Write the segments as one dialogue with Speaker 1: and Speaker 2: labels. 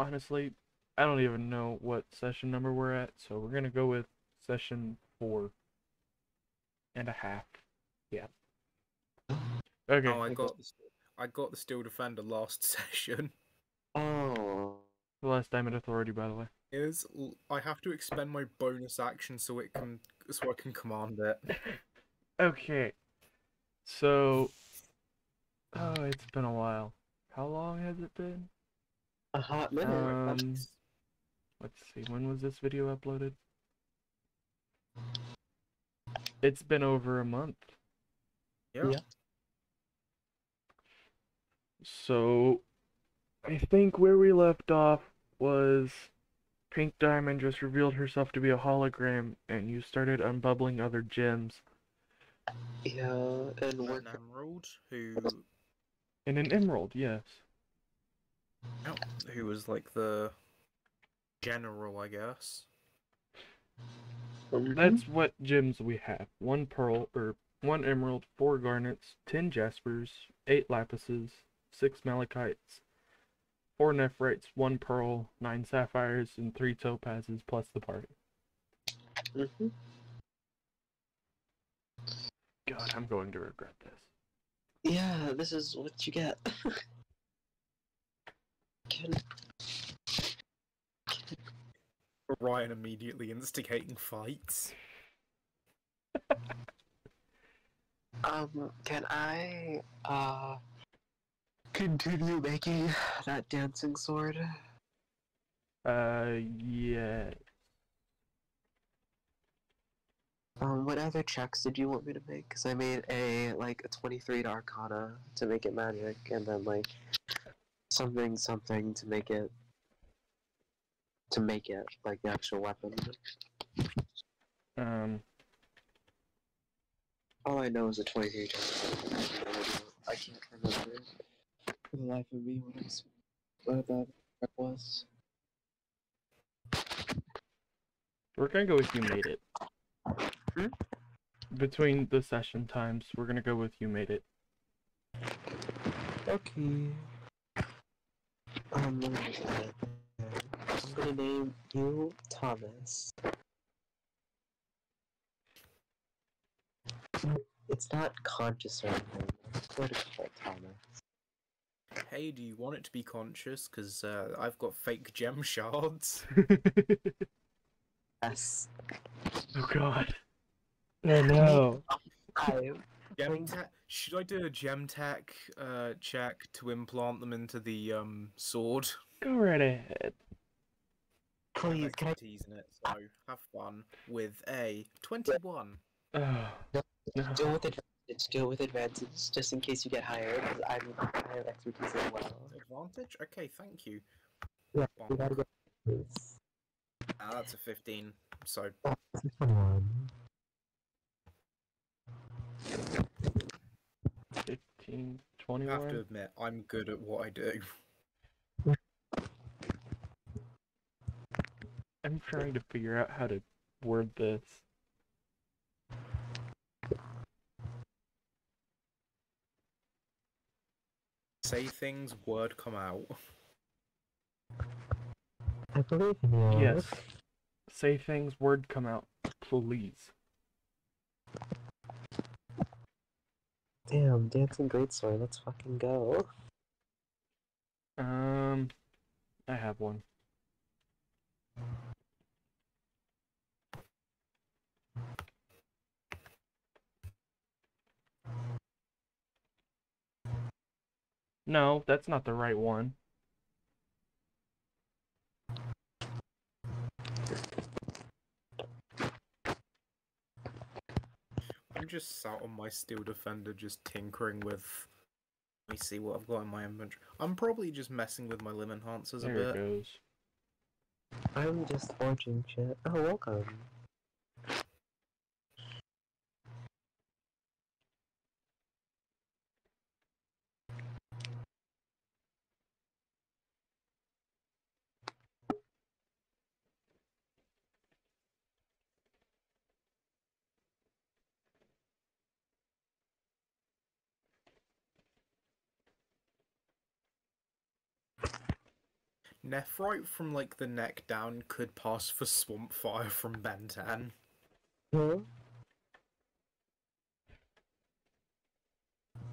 Speaker 1: honestly, I don't even know what session number we're at, so we're gonna go with session four and a half. Yeah. Okay.
Speaker 2: Oh, I got the, I got the Steel Defender last session.
Speaker 3: Oh.
Speaker 1: The last Diamond Authority, by the way.
Speaker 2: Is I have to expend my bonus action so it can so I can command it.
Speaker 1: Okay. So. Oh, it's been a while. How long has it been?
Speaker 3: A hot minute.
Speaker 1: Um, let's see. When was this video uploaded? It's been over a month.
Speaker 2: Yeah.
Speaker 3: yeah.
Speaker 1: So, I think where we left off was Pink Diamond just revealed herself to be a hologram, and you started unbubbling other gems.
Speaker 3: yeah, and we're
Speaker 2: An Emerald, who
Speaker 1: And an emerald, yes.
Speaker 2: Yeah, who was like the general, I guess.
Speaker 1: That's what gems we have. One pearl, or one emerald, four garnets, ten jaspers, eight lapises, six malachites, four nephrites, one pearl, nine sapphires, and three topazes plus the party.
Speaker 3: Mhm.
Speaker 1: God, I'm going to regret this.
Speaker 3: Yeah, this is what you get. Can
Speaker 2: Ryan immediately instigating fights.
Speaker 3: um can I uh continue making that dancing sword?
Speaker 1: Uh, yeah.
Speaker 3: Um, what other checks did you want me to make? Because I made a like a twenty-three to Arcana to make it magic, and then like something something to make it to make it like the actual weapon.
Speaker 1: Um,
Speaker 3: All I know is a twenty-three. to I can't remember for the life of me what it was, what that was.
Speaker 1: we're gonna go with you made it.
Speaker 3: Hmm?
Speaker 1: Between the session times, we're gonna go with you made it.
Speaker 3: Okay. Um, let me just add it. I'm gonna name you Thomas. It's not conscious or anything. I'm going to call Thomas.
Speaker 2: Hey, do you want it to be conscious? Because uh, I've got fake gem shards.
Speaker 3: Yes.
Speaker 1: oh God. Oh no.
Speaker 3: I
Speaker 2: Gem
Speaker 3: Wing-
Speaker 2: tech. Should I do a gem tech uh, check to implant them into the um, sword?
Speaker 1: Go right ahead.
Speaker 2: I have
Speaker 3: please can I
Speaker 2: in it, so have fun with a twenty-one.
Speaker 1: Oh, no.
Speaker 3: do it with advantage? Do it with advantage, just in case you get hired. 'cause I'm I have expertise as well.
Speaker 2: Advantage? Okay, thank you.
Speaker 3: Yeah,
Speaker 2: we gotta
Speaker 3: go. Please.
Speaker 2: Ah, that's a fifteen. So
Speaker 3: Twenty-one.
Speaker 1: 15,
Speaker 2: I have to admit, I'm good at what I do.
Speaker 1: I'm trying to figure out how to word this.
Speaker 2: Say things, word come out.
Speaker 3: I believe in you.
Speaker 1: Yes. Say things, word come out, please.
Speaker 3: Damn, dancing greatsword. Let's fucking go.
Speaker 1: Um, I have one. No, that's not the right one.
Speaker 2: Just sat on my steel defender, just tinkering with. Let me see what I've got in my inventory. I'm probably just messing with my limb enhancers a
Speaker 1: There it
Speaker 2: bit.
Speaker 1: goes.
Speaker 3: I'm just forging shit. Oh, welcome.
Speaker 2: Nephrite from like the neck down could pass for Swamp Fire from Ben 10.
Speaker 3: Huh?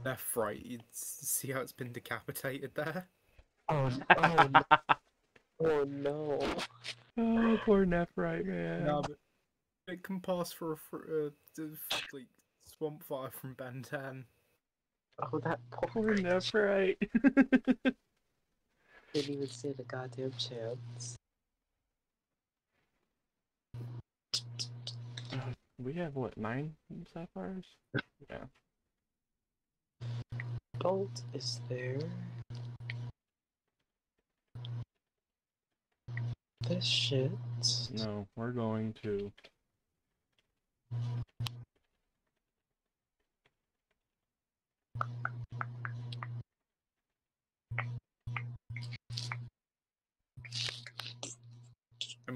Speaker 2: Nephrite, you see how it's been decapitated there?
Speaker 3: Oh, oh, no. oh no.
Speaker 1: oh, poor Nephrite, man.
Speaker 2: No, but it can pass for a fr- uh, like Swamp Fire from Ben 10.
Speaker 3: Oh, that poor
Speaker 1: Poor Nephrite.
Speaker 3: didn't even stand a goddamn chance.
Speaker 1: we have what nine sapphires? Yeah.
Speaker 3: Bolt is there. This shit.
Speaker 1: No, we're going to.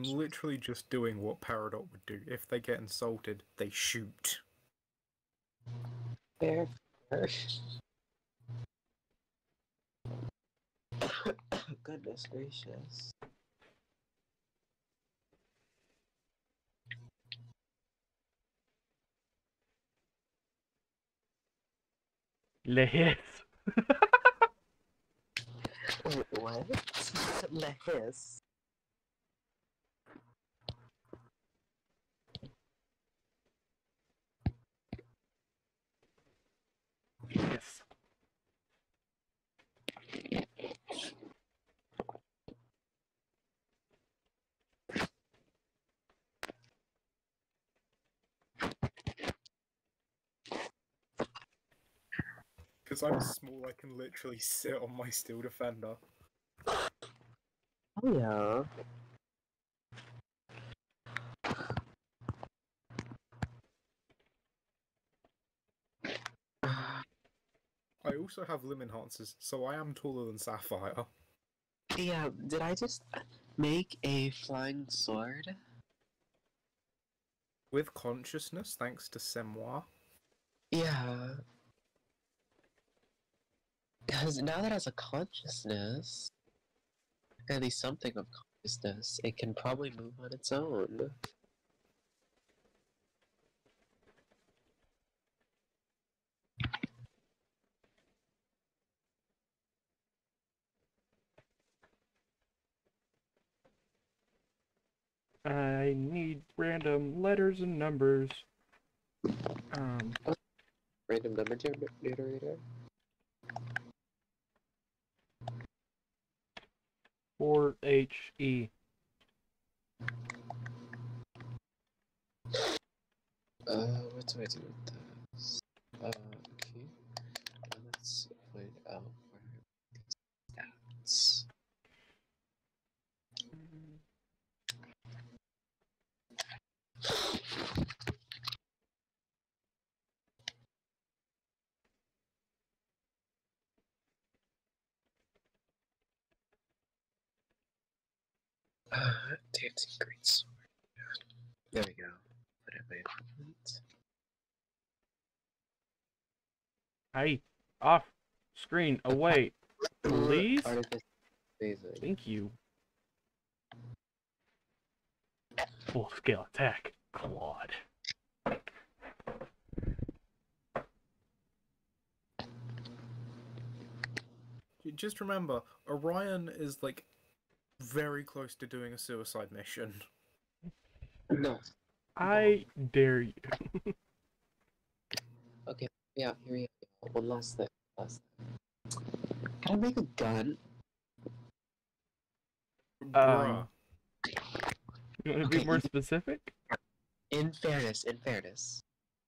Speaker 2: I'm literally just doing what Peridot would do. If they get insulted, they shoot.
Speaker 3: Fair. fair. Goodness gracious.
Speaker 1: Le hiss.
Speaker 3: Wait, what? Le
Speaker 2: Because I'm small, I can literally sit on my Steel Defender.
Speaker 3: Oh yeah.
Speaker 2: I also have limb enhancers, so I am taller than Sapphire.
Speaker 3: Yeah, did I just make a flying sword?
Speaker 2: With consciousness, thanks to Semois.
Speaker 3: Yeah. Because now that it has a consciousness, at least something of consciousness, it can probably move on its own.
Speaker 1: I need random letters and numbers. Um,
Speaker 3: Random number generator?
Speaker 1: Four H E.
Speaker 3: Uh, what do I do with this? Uh, let's find out where these stats. Uh, dancing great sword. There we go. Put it in my equipment.
Speaker 1: Hi. Off. Screen. Away. Please? Thank you. Full scale attack.
Speaker 2: clod. Just remember, Orion is like very close to doing a suicide mission.
Speaker 3: No.
Speaker 1: I dare you.
Speaker 3: Okay, yeah, here we go. One last thing. Last thing. Can I make a gun?
Speaker 2: Bruh.
Speaker 1: Um, You want to be more specific?
Speaker 3: In fairness, in fairness,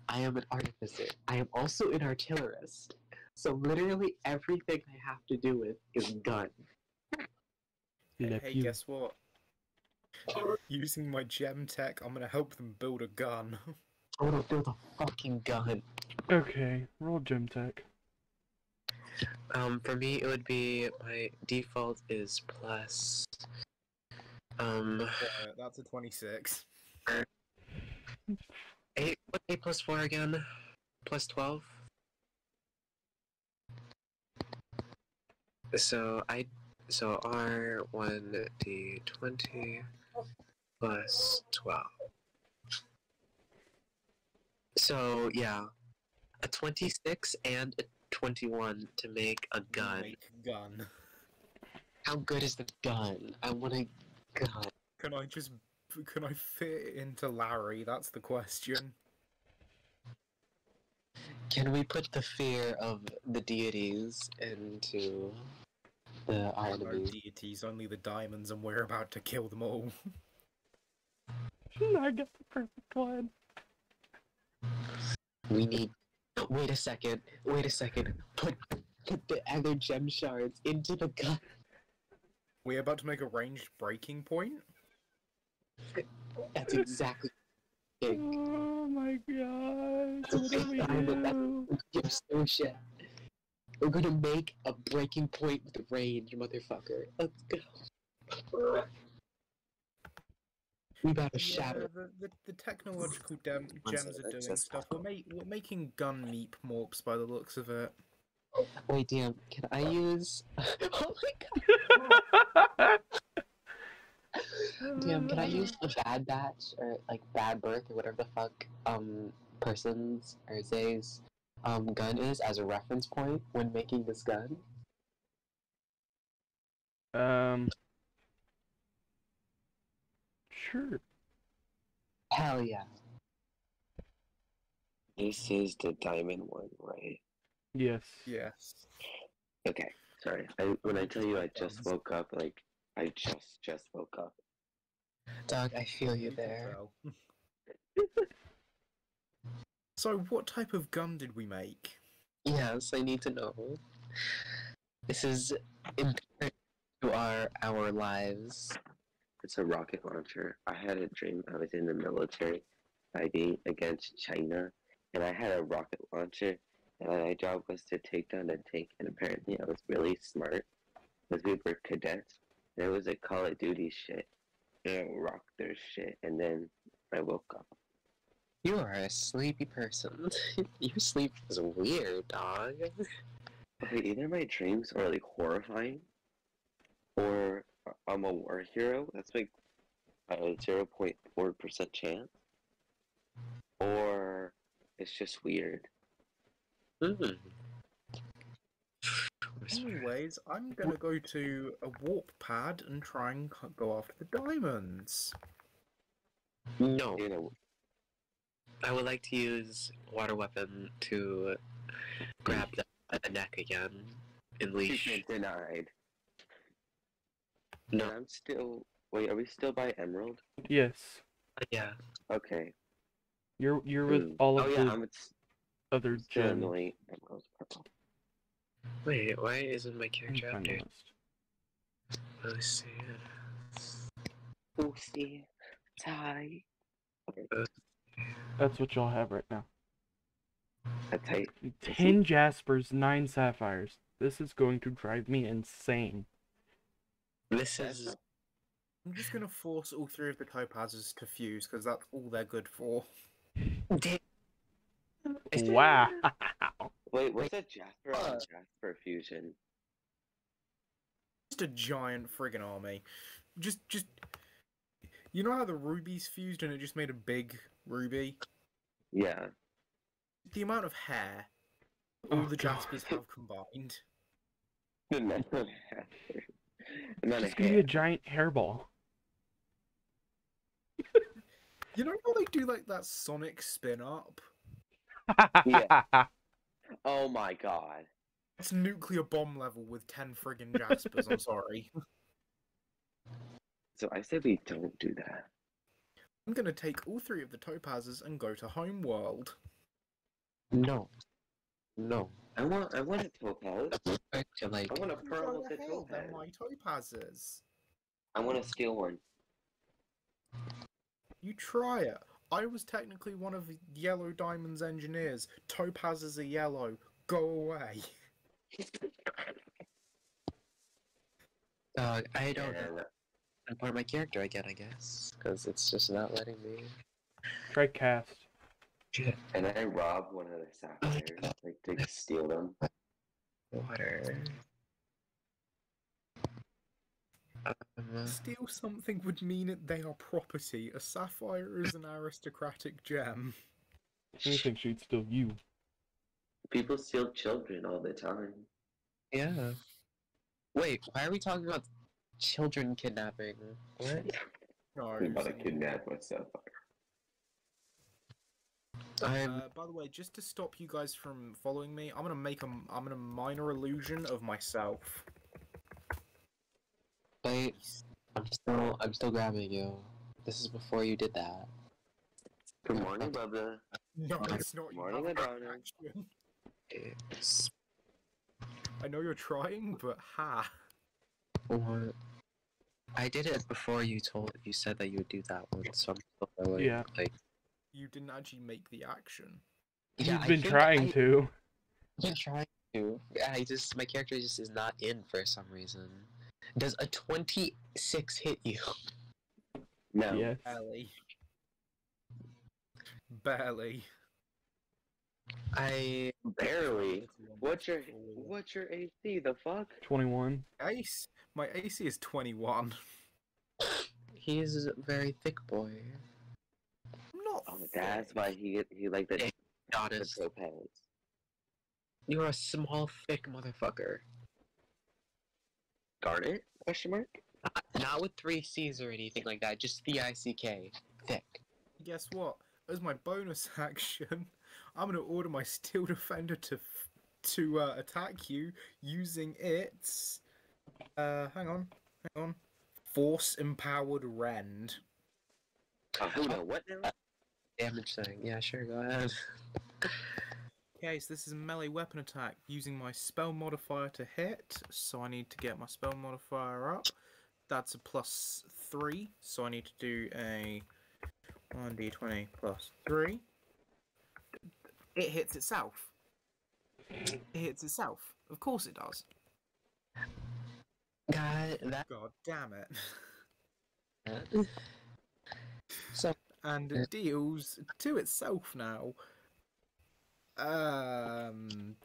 Speaker 3: I am an artificer. I am also an artillerist. So literally everything I have to do with is gun.
Speaker 1: Le
Speaker 2: hey,
Speaker 1: pew.
Speaker 2: guess what? Using my gem tech, I'm gonna help them build a gun.
Speaker 3: I want to build a fucking gun.
Speaker 1: Okay, roll gem tech.
Speaker 3: Um, for me, it would be my default is plus. Um,
Speaker 2: Yeah, that's a 26.
Speaker 3: eight. What eight plus four again? Plus twelve. So I So R one D twenty plus twelve. So yeah, a twenty-six and a twenty-one to make a gun.
Speaker 2: Make gun.
Speaker 3: How good is the gun? I want a gun.
Speaker 2: Can I just can I fit into Larry? That's the question.
Speaker 3: Can we put the fear of the deities into the our
Speaker 2: There are no
Speaker 3: enemies?
Speaker 2: deities, only the diamonds, and we're about to kill them all.
Speaker 1: I got the perfect one.
Speaker 3: We need. Wait a second. Wait a second. Put put the other gem shards into the gun.
Speaker 2: We're about to make a ranged breaking point.
Speaker 3: That's exactly.
Speaker 1: Oh my gosh.
Speaker 3: It's a
Speaker 1: What do we
Speaker 3: big diamond, that's-
Speaker 1: do?
Speaker 3: You're so shit. We're gonna make a breaking point with the range, motherfucker. Let's go. We about to shatter.
Speaker 2: the, the, the technological dem- gems are doing stuff. We're, ma- we're making gun meep morps by the looks of it.
Speaker 3: Wait, damn. Can I use? oh my god. Damn. Can I use the bad batch or like bad birth or whatever the fuck um person's or Zay's um gun is as a reference point when making this gun?
Speaker 1: Um. Sure.
Speaker 3: Hell yeah.
Speaker 4: This is the diamond one, right?
Speaker 1: Yes.
Speaker 2: Yes.
Speaker 4: Okay, sorry. I, when I tell you I just woke up, like I just just woke up.
Speaker 3: Dog, I feel you there.
Speaker 2: tell. so, what type of gun did we make?
Speaker 3: Yes, I need to know. This is important to our our lives.
Speaker 4: It's a rocket launcher. I had a dream I was in the military fighting against China, and I had a rocket launcher, and my job was to take down a tank. And apparently, I was really smart because we were cadets. And it was a Call of Duty shit. And I rocked their shit, and then I woke up.
Speaker 3: You are a sleepy person. Your sleep is weird, dog.
Speaker 4: Okay, either my dreams are like horrifying, or I'm a war hero. That's like a zero point four percent chance, or it's just weird.
Speaker 3: Mm.
Speaker 2: Anyways, I'm gonna go to a warp pad and try and go after the diamonds.
Speaker 3: No,
Speaker 4: You know,
Speaker 3: I would like to use water weapon to grab them by the neck again and leash.
Speaker 4: treatment denied.
Speaker 3: No,
Speaker 4: And I'm still. Wait, are we still by Emerald?
Speaker 1: Yes.
Speaker 3: yeah.
Speaker 4: Okay.
Speaker 1: You're you're with
Speaker 4: Hmm.
Speaker 1: all of
Speaker 4: oh yeah,
Speaker 1: the
Speaker 4: I'm s-
Speaker 1: other
Speaker 4: still
Speaker 1: gems.
Speaker 4: Emerald purple.
Speaker 3: Wait, why isn't my
Speaker 1: Let me
Speaker 3: character
Speaker 1: find the
Speaker 3: updated?
Speaker 1: list.
Speaker 3: Let's see.
Speaker 4: Lucy, Ty.
Speaker 1: That's what y'all have right now.
Speaker 4: That's tight.
Speaker 1: Ten jaspers, nine sapphires. This is going to drive me insane.
Speaker 3: This is
Speaker 2: I'm just gonna force all three of the topazes to fuse because that's all they're good for.
Speaker 3: Damn.
Speaker 1: Wow.
Speaker 4: Wait, what's a Jasper on
Speaker 3: Uh.
Speaker 4: Jasper fusion?
Speaker 2: Just a giant friggin' army. Just, just. You know how the rubies fused and it just made a big ruby?
Speaker 4: Yeah.
Speaker 2: The amount of hair all
Speaker 1: Oh,
Speaker 2: the
Speaker 1: God.
Speaker 2: jaspers have combined.
Speaker 4: The amount of hair. The amount
Speaker 1: Just give me a
Speaker 4: hair.
Speaker 1: giant hairball.
Speaker 2: You know how they do like that Sonic spin up?
Speaker 4: Yeah. Oh my god.
Speaker 2: It's nuclear bomb level with 10 friggin' jaspers, I'm sorry.
Speaker 4: So I said we don't do that.
Speaker 2: I'm gonna take all three of the topazes and go to Homeworld.
Speaker 3: no, no.
Speaker 4: I want I want a topaz.
Speaker 3: Back to like
Speaker 4: I want a pearl
Speaker 2: go
Speaker 4: with a
Speaker 2: ahead,
Speaker 4: topaz.
Speaker 2: My topazes.
Speaker 4: I want a steel one.
Speaker 2: You try it. I was technically one of Yellow Diamond's engineers. Topazes are yellow. Go away.
Speaker 3: dog. I don't
Speaker 4: And
Speaker 3: import my character again. I guess because it's just not letting me.
Speaker 1: Try cast.
Speaker 3: Shit.
Speaker 4: and I rob one of the sapphires, like to steal them.
Speaker 3: Water. Yeah.
Speaker 2: Steal something would mean that they are property. A sapphire is an aristocratic gem.
Speaker 1: Anything should steal you.
Speaker 4: People steal children all the time.
Speaker 3: Yeah. Wait, why are we talking about children kidnapping? What?
Speaker 2: No,
Speaker 4: I'm about to kidnap myself.
Speaker 3: I'm
Speaker 2: Uh, by the way, just to stop you guys from following me, I'm gonna make a I'm gonna minor illusion of myself.
Speaker 3: wait. I'm still I'm still grabbing you. This is before you did that.
Speaker 4: Good morning, Bubba.
Speaker 2: No, it's not. you
Speaker 4: Morning,
Speaker 2: have that
Speaker 4: Adonis.
Speaker 2: action. I know you're trying, but ha.
Speaker 3: What? I did it before you told you said that you would do that one, so I'm still going.
Speaker 1: Yeah.
Speaker 3: Like,
Speaker 2: You didn't actually make the action.
Speaker 3: yeah,
Speaker 1: You've been trying
Speaker 3: I-
Speaker 1: to.
Speaker 3: I've been trying to. Yeah, I just my character just is not in for some reason. Does a twenty six hit you?
Speaker 4: No.
Speaker 1: Yes.
Speaker 2: Barely. Barely.
Speaker 3: I
Speaker 4: Barely. What's your what's your AC? The fuck?
Speaker 1: 21.
Speaker 2: ace? My AC is 21.
Speaker 3: he is a very thick boy.
Speaker 2: I'm not.
Speaker 4: Oh, that's why he he like the,
Speaker 3: Hey,
Speaker 4: the
Speaker 3: Honest.
Speaker 4: topaz.
Speaker 3: You're a small, thick motherfucker.
Speaker 4: Garnet? Question mark.
Speaker 3: Not with three C's or anything like that. Just the I C K. Thick.
Speaker 2: Guess what? As my bonus action, I'm gonna order my steel defender to f- to uh, attack you using its. Uh, hang on, hang on. Force empowered rend.
Speaker 4: Oh, who know what now?
Speaker 3: Damage thing. Yeah, sure. Go ahead.
Speaker 2: Okay, so this is a melee weapon attack using my spell modifier to hit. So I need to get my spell modifier up. That's a plus three. So I need to do a one d20 plus three. It hits itself. It hits itself. Of course it does.
Speaker 3: God, that.
Speaker 2: God damn it.
Speaker 3: so
Speaker 2: and it deals to itself now. Um,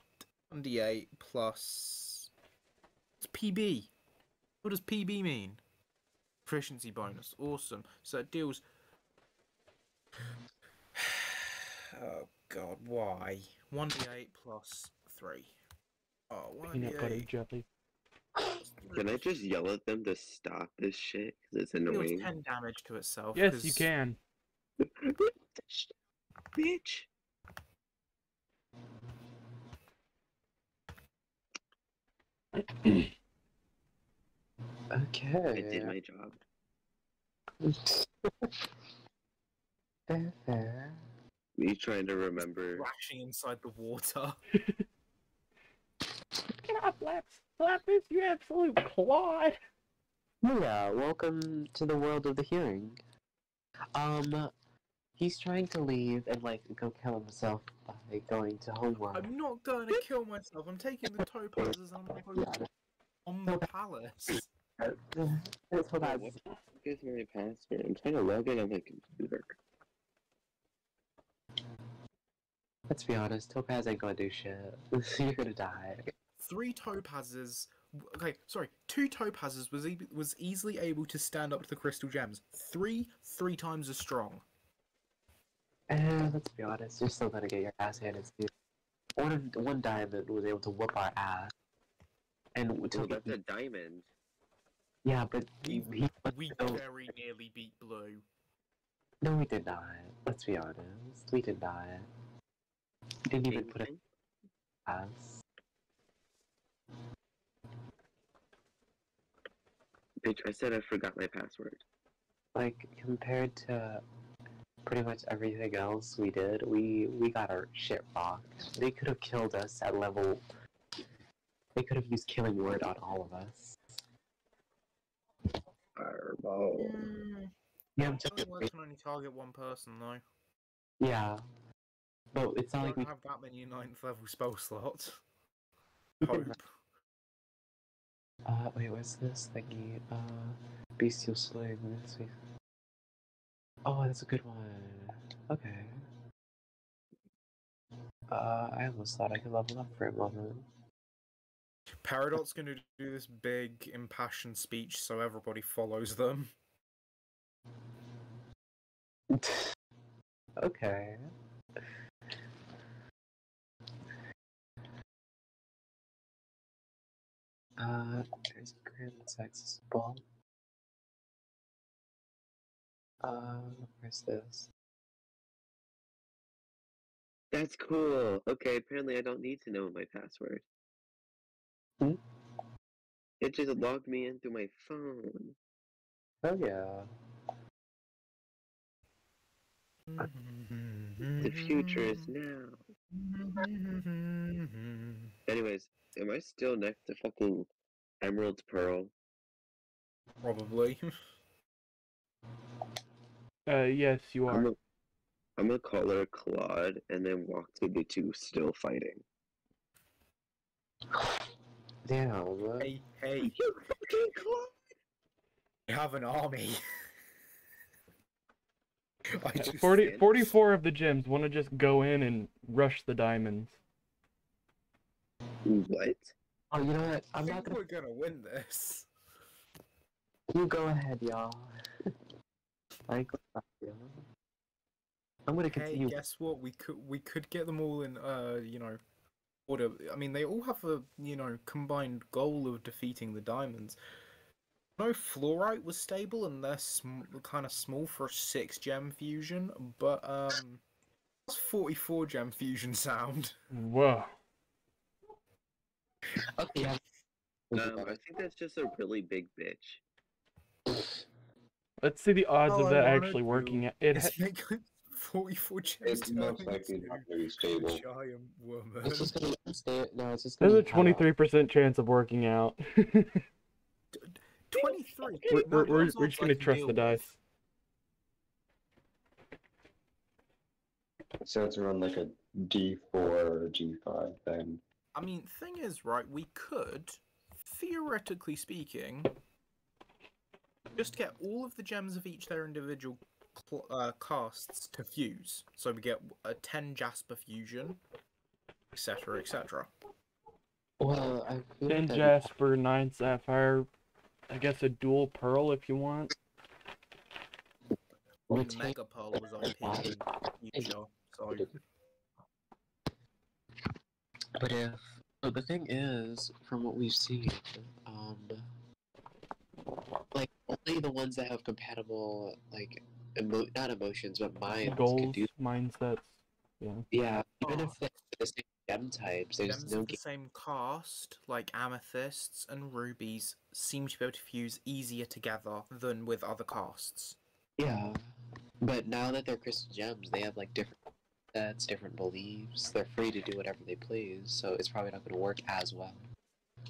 Speaker 2: 1d8 plus. It's PB. What does PB mean? Proficiency bonus. Awesome. So it deals. Oh god, why? 1d8 plus 3. Oh,
Speaker 1: Peanut butter
Speaker 2: 1d8
Speaker 1: jelly.
Speaker 2: Plus
Speaker 4: Can I just yell at them to stop this shit? Cause it's
Speaker 2: Deals
Speaker 4: annoying.
Speaker 2: 10 damage to itself.
Speaker 1: Yes, you can.
Speaker 4: Bitch.
Speaker 3: okay.
Speaker 4: I did my job.
Speaker 3: fair, fair.
Speaker 4: Me trying to remember.
Speaker 2: Thrashing inside the water.
Speaker 1: Get off, Laps. Lapis, you absolute clod.
Speaker 3: Yeah, welcome to the world of the hearing. Um, he's trying to leave and like go kill himself by going to homeworld.
Speaker 2: I'm not going to kill myself. I'm taking the topazes on the,
Speaker 3: Yeah,
Speaker 2: on the palace.
Speaker 3: that's that's what I
Speaker 4: Wait, what the fuck is my password? I'm trying to log in on my computer.
Speaker 3: Let's be honest, Topaz ain't gonna do shit. You're gonna die.
Speaker 2: Three topazes. Okay, sorry. Two topazes was e- was easily able to stand up to the crystal gems. Three, three times as strong.
Speaker 3: And let's be honest, you're still gonna get your ass handed to you. One one diamond was able to whoop our ass. And
Speaker 4: Oh,
Speaker 3: to,
Speaker 4: that's a diamond.
Speaker 3: yeah, but he, he
Speaker 2: We
Speaker 3: no,
Speaker 2: very nearly beat blue.
Speaker 3: no, we did not. Let's be honest, we did not. We didn't even put it ass.
Speaker 4: Bitch, I said I forgot my password.
Speaker 3: Like compared to pretty much everything else we did, we we got our shit rocked. They could have killed us at level. They could have used killing word on all of us.
Speaker 4: Fireball.
Speaker 2: Mm,
Speaker 3: Yeah, I'm
Speaker 2: it
Speaker 3: just,
Speaker 2: only works on only target one person though.
Speaker 3: yeah. But it's
Speaker 2: I
Speaker 3: not
Speaker 2: don't
Speaker 3: like we
Speaker 2: have that many ninth level spell slots. Hope.
Speaker 3: Uh, wait, what's this thingy? Uh, bestial see. Oh, that's a good one. Okay. Uh, I almost thought I could level up for a moment.
Speaker 2: Peridot's going to do this big impassioned speech so everybody follows them.
Speaker 3: okay. Uh, there's grand accessible. Uh, where's this?
Speaker 4: That's cool. Okay, apparently I don't need to know my password.
Speaker 3: Hmm?
Speaker 4: It just logged me in through my phone.
Speaker 3: Oh yeah.
Speaker 4: The future is now. Anyways, am I still next to fucking Emerald Pearl?
Speaker 2: Probably.
Speaker 1: Uh, yes, you
Speaker 4: I'm
Speaker 1: are.
Speaker 4: gonna, I'm gonna call her clod and then walk to the two still fighting.
Speaker 3: Damn. what?
Speaker 2: hey, hey,
Speaker 4: You fucking clod!
Speaker 2: we have an army. I
Speaker 1: Uh,
Speaker 2: just
Speaker 1: 40, 44 of the gems want to just go in and rush the diamonds.
Speaker 4: What?
Speaker 3: Oh, you know what?
Speaker 2: I
Speaker 3: I'm
Speaker 2: think
Speaker 3: not gonna.
Speaker 2: we're gonna win this.
Speaker 3: You go ahead, y'all. I go back, y'all. I'm gonna continue.
Speaker 2: Hey, guess what? We could we could get them all in uh you know order. I mean, they all have a you know combined goal of defeating the diamonds. No, fluorite was stable and they're sm- kind of small for a six gem fusion, but um, that's forty four gem fusion sound.
Speaker 1: Whoa.
Speaker 3: Okay, yeah.
Speaker 4: Um, I think that's just a really big bitch.
Speaker 1: Let's see the odds
Speaker 2: All
Speaker 1: of that actually working. out. It ha-
Speaker 2: forty four gems.
Speaker 5: It's most
Speaker 2: turn
Speaker 5: likely
Speaker 2: into
Speaker 5: not very
Speaker 2: a
Speaker 5: stable.
Speaker 2: Giant woman.
Speaker 3: It's just gonna stay. No, it's just
Speaker 1: there's
Speaker 3: gonna.
Speaker 1: a 23% chance of working out.
Speaker 2: Twenty three.
Speaker 1: we're, we're, we're, we're just gonna trust the dice.
Speaker 5: So it's around like a D4 or G5 then.
Speaker 2: I mean, thing is, right, we could, theoretically speaking, just get all of the gems of each their individual uh, casts to fuse. So we get a 10 Jasper fusion, etc., etc.
Speaker 3: Well, I feel
Speaker 1: 10 Jasper, 9 Sapphire. I guess a dual Pearl if you want.
Speaker 3: we take.
Speaker 2: Mega Pearl was OP in future, so
Speaker 3: But if but the thing is, from what we've seen, um, like only the ones that have compatible like emo- not emotions but minds can
Speaker 1: Goals,
Speaker 3: do.
Speaker 1: mindsets. Yeah.
Speaker 3: Yeah, even
Speaker 2: Oh.
Speaker 3: if they're the same gem types, there's
Speaker 2: gems
Speaker 3: no
Speaker 2: of the same cast, like amethysts and rubies, seem to be able to fuse easier together than with other casts.
Speaker 3: Yeah, but now that they're crystal gems, they have like different sets, different beliefs. They're free to do whatever they please, so it's probably not going to work as well.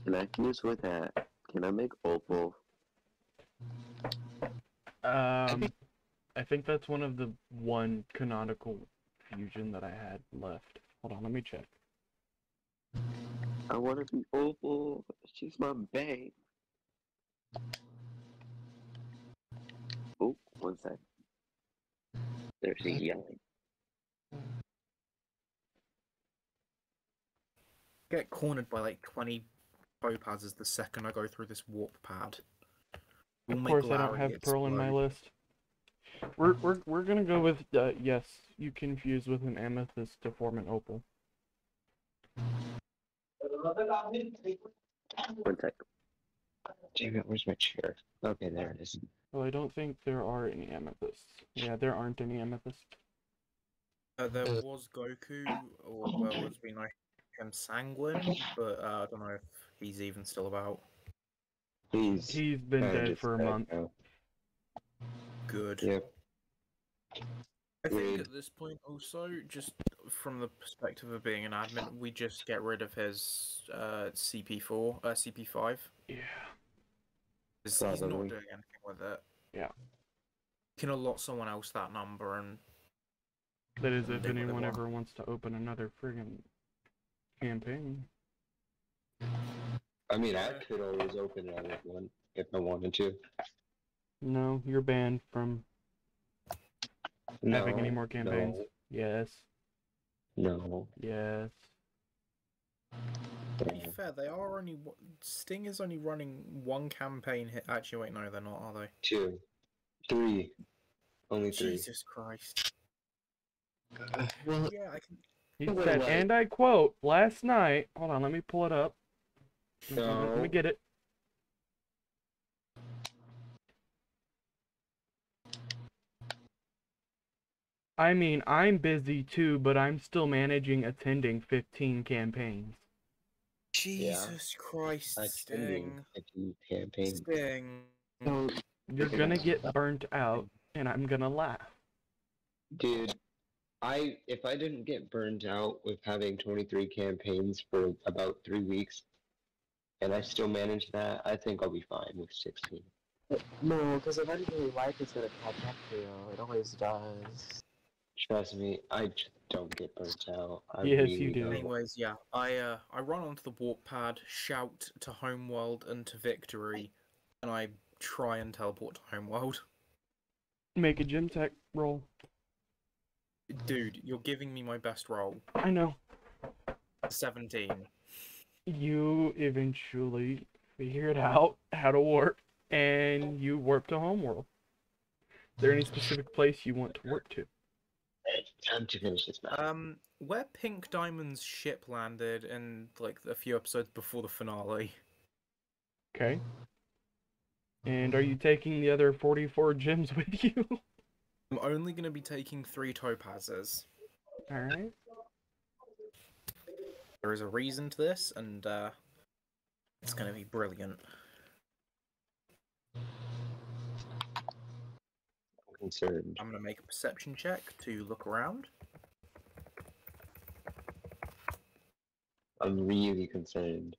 Speaker 4: Can I fuse with that? Can I make opal?
Speaker 1: Um, I think that's one of the one canonical fusion that I had left. Hold on, let me check.
Speaker 4: I want to be opal. She's my babe. Oh, one sec. There's she yelling.
Speaker 2: get cornered by like 20 topazes the second I go through this warp pad. We'll
Speaker 1: Of course, I don't have Pearl in my list. We're we're we're gonna go with uh, yes. You can fuse with an amethyst to form an opal.
Speaker 4: One sec.
Speaker 3: Damn it, where's my chair? Okay, there it is.
Speaker 1: Well, I don't think there are any amethysts. Yeah, there aren't any amethysts.
Speaker 2: Uh, there was Goku, or well, it's been like him Sanguine, but uh, I don't know if he's even still about.
Speaker 5: He's
Speaker 1: He's been
Speaker 5: kinda
Speaker 1: dead for a
Speaker 5: dead
Speaker 1: month.
Speaker 5: now.
Speaker 2: Good.
Speaker 5: Yep.
Speaker 2: I think
Speaker 5: Agreed.
Speaker 2: at this point, also, just from the perspective of being an admin, we just get rid of his uh, CP4, uh, CP5.
Speaker 1: Yeah.
Speaker 2: 'cause he's not doing anything with it.
Speaker 1: Yeah.
Speaker 2: You can allot someone else that number and
Speaker 1: That is, if
Speaker 2: They would have
Speaker 1: anyone ever wants to open another friggin' campaign.
Speaker 5: I mean, I could always open another one if I wanted to.
Speaker 1: No, you're banned from having any more campaigns.
Speaker 5: No,
Speaker 1: Yes.
Speaker 5: No.
Speaker 1: Yes.
Speaker 2: To be fair, they are only w- Sting is only running one campaign hit. Actually, wait, no, they're not, are they?
Speaker 6: Two, three, only three.
Speaker 2: Jesus Christ!
Speaker 3: Uh, well,
Speaker 2: Yeah, I can.
Speaker 1: He said, and I quote, last night. Hold on, let me pull it up. Let me- Let me get it. I mean, I'm busy too, but I'm still managing attending 15 campaigns.
Speaker 2: Jesus Christ,
Speaker 6: Attending
Speaker 2: Sting.
Speaker 6: a campaign.
Speaker 2: Sting.
Speaker 3: so
Speaker 1: You're gonna get burnt out, and I'm gonna laugh.
Speaker 6: Dude, I if I didn't get burnt out with having 23 campaigns for about three weeks, and I still manage that, I think I'll be fine with 16.
Speaker 3: no, because eventually life is gonna catch up to you. It always does.
Speaker 6: Trust me, I just don't get burnt out. I
Speaker 1: Yes, you do.
Speaker 6: don't.
Speaker 2: Anyways, yeah, I uh, I run onto the warp pad, shout to Homeworld and to Victory, and I try and teleport to Homeworld.
Speaker 1: Make a gem tech roll.
Speaker 2: Dude, you're giving me my best roll.
Speaker 1: I know.
Speaker 2: Seventeen.
Speaker 1: You eventually figured out how to warp, and you warp to homeworld. Is there any specific place you want to warp to?
Speaker 6: Time to finish this map.
Speaker 2: Um, where Pink Diamond's ship landed in like a few episodes before the finale.
Speaker 1: Okay. And are you taking the other 44 gems with you?
Speaker 2: I'm only gonna be taking three topazes.
Speaker 1: Alright.
Speaker 2: There is a reason to this, and uh, it's gonna be brilliant.
Speaker 6: Concerned.
Speaker 2: I'm gonna make a perception check to look around.
Speaker 6: I'm really concerned.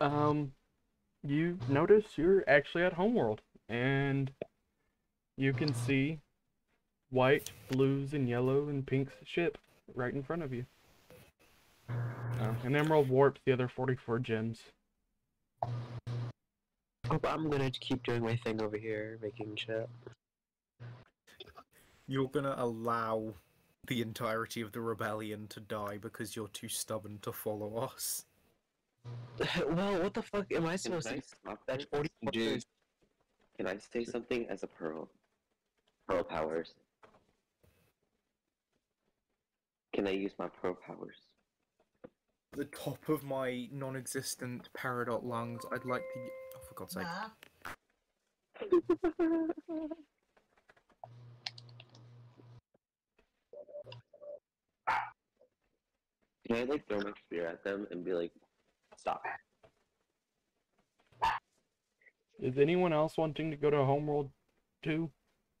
Speaker 1: Um, you notice you're actually at homeworld, and you can see white, blues, and yellow and pink's ship right in front of you. Uh, and Emerald warps the other 44 gems.
Speaker 3: Oh, but I'm gonna keep doing my thing over here, making shit.
Speaker 2: You're gonna allow the entirety of the rebellion to die because you're too stubborn to follow us.
Speaker 3: well, what the fuck am I
Speaker 4: Can
Speaker 3: supposed
Speaker 4: I
Speaker 3: to?
Speaker 4: stop
Speaker 3: That's
Speaker 4: this?
Speaker 3: 44
Speaker 6: Dude.
Speaker 4: Can I say something as a pearl? Pearl powers. Can I use my pearl powers?
Speaker 2: The top of my non-existent peridot lungs. I'd like to. For God's sake!
Speaker 4: Can I like throw my spear at them and be like, stop?
Speaker 1: Is anyone else wanting to go to homeworld too?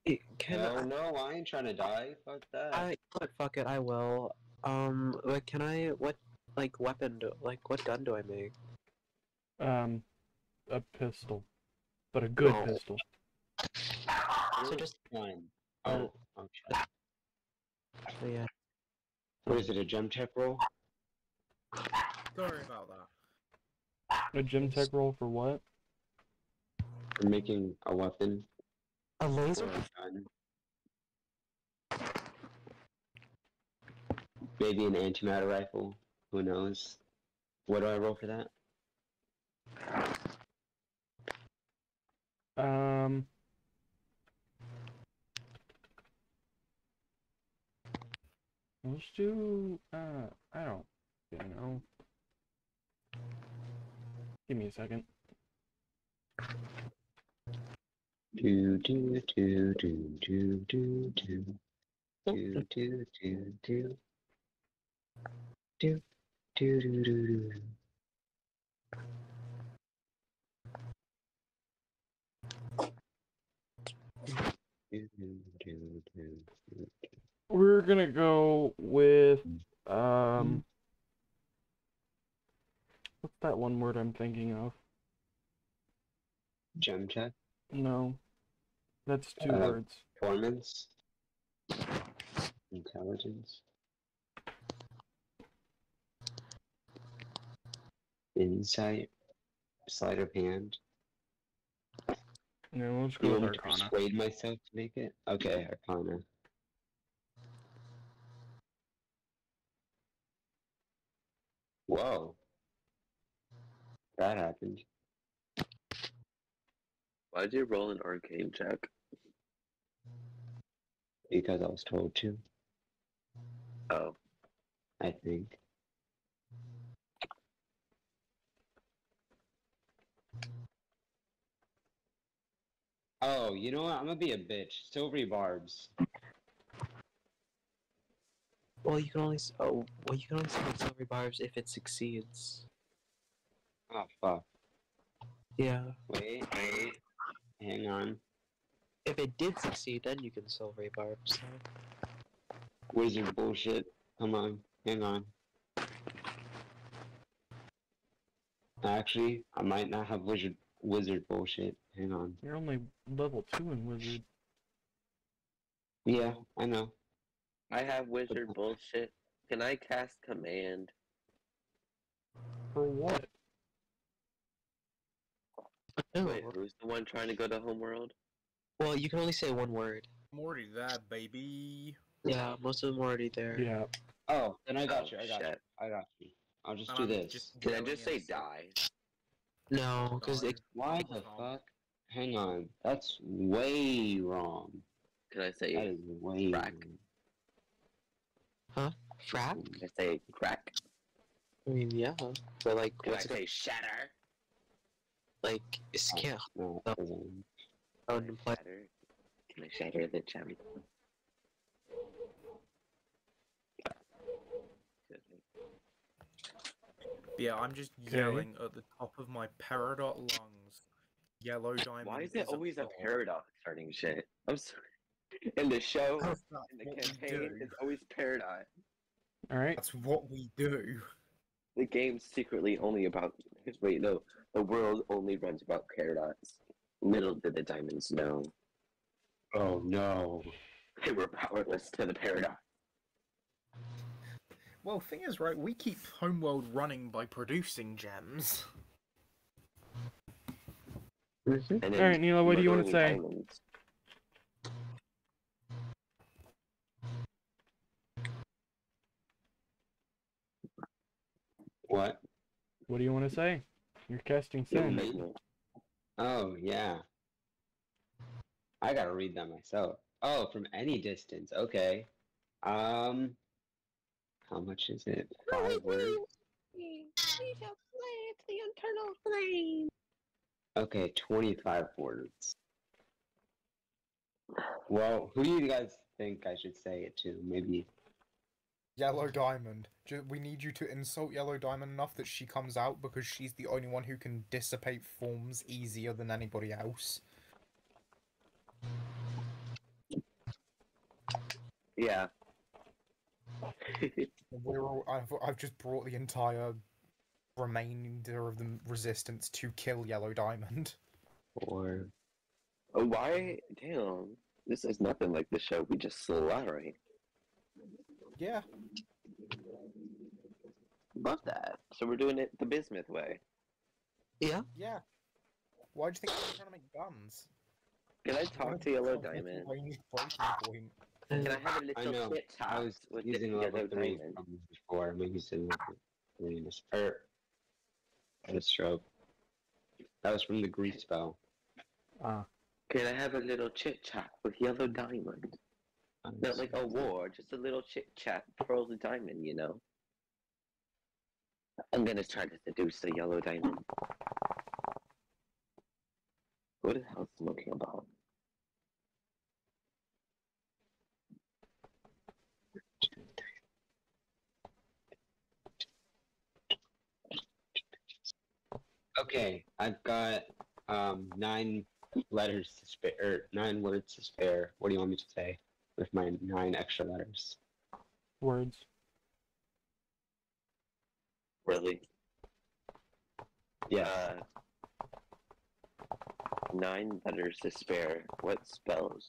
Speaker 3: Can
Speaker 6: Hell
Speaker 3: I,
Speaker 6: no, I ain't trying to die. Fuck that.
Speaker 3: I? Look, fuck it, I will. Um, but can I? What, like, weapon? Do, like, what gun do I make?
Speaker 1: Um, a pistol. But a good
Speaker 3: Oh.
Speaker 1: pistol.
Speaker 3: So just,
Speaker 6: Fine.
Speaker 3: Oh.
Speaker 6: Oh, okay.
Speaker 3: so yeah.
Speaker 6: What is it, a gem tech roll?
Speaker 2: Sorry about that.
Speaker 1: A gem tech roll for what?
Speaker 6: For making a weapon
Speaker 3: A
Speaker 6: or
Speaker 3: laser?
Speaker 6: a gun? Maybe an antimatter rifle. Who knows? What do I roll for that?
Speaker 1: Um. Let's do. Uh, I don't. You know. Give me a second.
Speaker 6: Do do do do do do do do do do do do do do do do. Do, do, do, do, do.
Speaker 1: We're gonna go with um. What's that one word I'm thinking of?
Speaker 6: Gem check,
Speaker 1: No, that's two
Speaker 6: Uh,
Speaker 1: words.
Speaker 6: performance, intelligence, insight, sleight of hand
Speaker 1: we'll just go with Arcana.
Speaker 6: persuade myself to make it? Okay, Arcana. Whoa. That happened.
Speaker 4: Why did you roll an arcane check?
Speaker 6: Because I was told to.
Speaker 4: Oh.
Speaker 6: I think. Oh, you know what? I'm gonna be a bitch. Silvery barbs.
Speaker 3: Well, you can only s- oh well you can only select silvery barbs if it succeeds.
Speaker 6: Oh fuck.
Speaker 3: Yeah.
Speaker 6: Wait, wait. Hang on.
Speaker 3: If it did succeed, then you can silvery barbs. So.
Speaker 6: Wizard bullshit. Come on. Hang on. Actually, I might not have wizard wizard bullshit. Hang on.
Speaker 1: You're only level two in wizard.
Speaker 6: Yeah, I know.
Speaker 4: I have wizard bullshit. Can I cast command?
Speaker 1: For what?
Speaker 4: Wait, who's the one trying to go to homeworld?
Speaker 3: Well, you can only say one word.
Speaker 2: I'm already there, baby.
Speaker 3: Yeah, most of them are already there.
Speaker 1: Yeah.
Speaker 6: Oh, then I got
Speaker 4: Oh,
Speaker 6: you. I got you. I got you. I'll just
Speaker 2: And
Speaker 6: do this.
Speaker 2: just
Speaker 4: Can I just say die?
Speaker 3: No, because it
Speaker 6: Why the fuck? Hang on. That's way wrong.
Speaker 4: Can I say
Speaker 6: is way
Speaker 4: Crack.
Speaker 6: wrong.
Speaker 3: frack.
Speaker 4: can I say crack?
Speaker 3: I mean, yeah, but like,
Speaker 4: Can I
Speaker 3: what's it
Speaker 4: say shatter?
Speaker 3: like? It oh, can't
Speaker 6: No, it oh. doesn't.
Speaker 3: sound imply.
Speaker 4: Shatter? Can I shatter the gem?
Speaker 2: Yeah, I'm just
Speaker 1: Okay.
Speaker 2: yelling at the top of my peridot lungs. Yellow diamond.
Speaker 4: Why is it always a
Speaker 2: god.
Speaker 4: paradox starting shit? I'm sorry. In the show, in the campaign, it's always paradox.
Speaker 1: All right.
Speaker 2: That's what we do.
Speaker 4: The game's secretly only about. Wait, no. The world only runs about paradox. Little did the diamonds know.
Speaker 6: Oh no.
Speaker 4: They were powerless to the paradox.
Speaker 2: Well, thing is, right, we keep Homeworld running by producing gems.
Speaker 4: And
Speaker 1: All right, Nila, what do you want to say?
Speaker 4: diamonds.
Speaker 6: What?
Speaker 1: What do you want to say? You're casting
Speaker 4: Yeah,
Speaker 1: sin.
Speaker 6: Oh yeah. I gotta read that myself. Oh, from any distance. Okay. Um. How much is it? Five words. Okay, twenty-five words. Well, who do you guys think I should say it to? Maybe.
Speaker 2: Yellow Diamond. We need you to insult Yellow Diamond enough that she comes out because she's the only one who can dissipate forms easier than anybody else.
Speaker 4: Yeah.
Speaker 2: We're all, I've, I've just brought the entire remainder of the resistance to kill Yellow Diamond.
Speaker 6: Or
Speaker 4: Oh, Why? Damn. This is nothing like the show we just slaughtering.
Speaker 2: Yeah.
Speaker 4: Love that. So we're doing it the bismuth way.
Speaker 3: Yeah.
Speaker 2: Yeah. Why do you think I'm trying to make guns?
Speaker 4: Can I talk to Yellow Diamond?
Speaker 2: Range breaking point.
Speaker 4: Uh, Can I have a
Speaker 6: I
Speaker 4: little
Speaker 6: know.
Speaker 4: chit
Speaker 6: I
Speaker 4: chat
Speaker 6: was
Speaker 4: with the
Speaker 6: using level
Speaker 4: Yellow
Speaker 6: three
Speaker 4: Diamond?
Speaker 6: from before. I'm using level three in this. Er, a stroke. That was from the grief spell.
Speaker 1: Ah.
Speaker 4: Can I have a little chit chat with Yellow Diamond? Not like a war, just a little chit chat. Pearl the Diamond, you know? I'm gonna try to seduce the Yellow Diamond. What the hell smoking about?
Speaker 6: Okay, I've got um nine letters to spare, or nine words to spare. What do you want me to say with my nine extra letters?
Speaker 1: Words.
Speaker 4: Really?
Speaker 6: Yeah.
Speaker 4: Uh, nine letters to spare. What spells?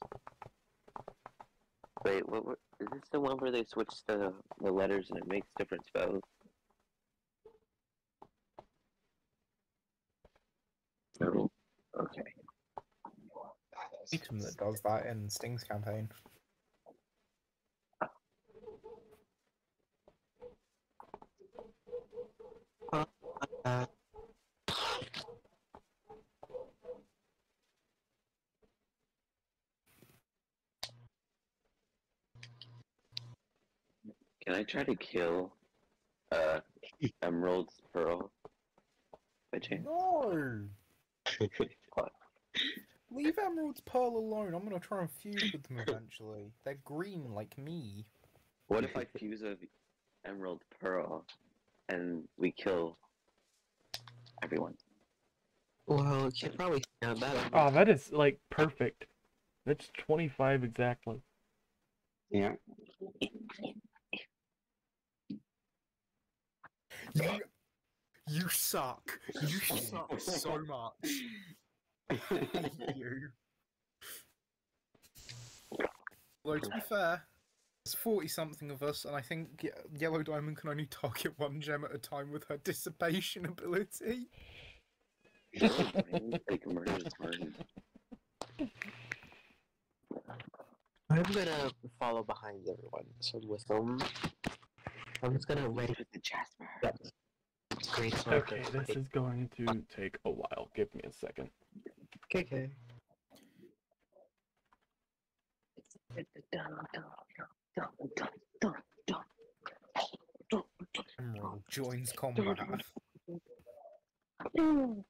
Speaker 4: Wait, what, what? Is this the one where they switch the, the letters and it makes different spells? Okay.
Speaker 2: Item that does that in Sting's campaign.
Speaker 4: Can I try to kill uh, Emerald's Pearl by chance?
Speaker 2: No! Leave Emerald's Pearl alone. I'm gonna try and fuse with them eventually. They're green like me.
Speaker 4: What if I fuse a Emerald Pearl and we kill everyone?
Speaker 3: Well, you can probably yeah, that.
Speaker 1: Oh, that is like perfect. That's 25 exactly.
Speaker 6: Yeah.
Speaker 2: You, you suck. You suck so much. I you. Although to be fair, there's forty something of us, and I think Yellow Diamond can only target one gem at a time with her dissipation ability.
Speaker 4: like murder's burden.
Speaker 3: I'm gonna follow behind everyone. So with them, I'm just gonna wait
Speaker 4: With the Jasper.
Speaker 3: Great smoke.
Speaker 1: Okay, this is going to take a while. Give me a second.
Speaker 3: Okay.
Speaker 2: Emerald joins combat.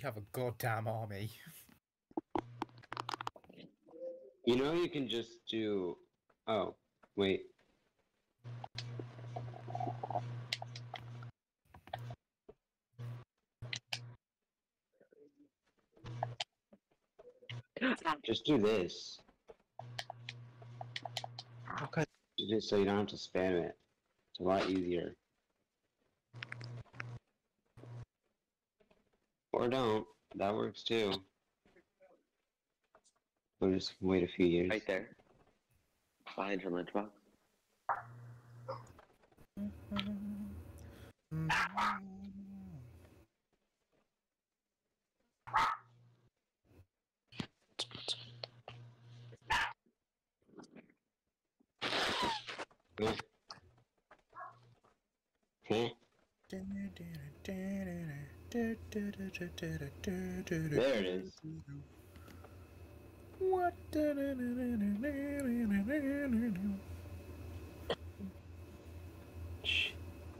Speaker 2: You have a goddamn army.
Speaker 6: You know you can just do. Oh, wait. Just do this.
Speaker 3: Okay.
Speaker 6: Just so you don't have to spam it. It's a lot easier. Or don't. That works too. We'll just wait a few years.
Speaker 4: Right there. Behind your lunchbox.
Speaker 6: Yeah. Huh? There it is.
Speaker 2: What?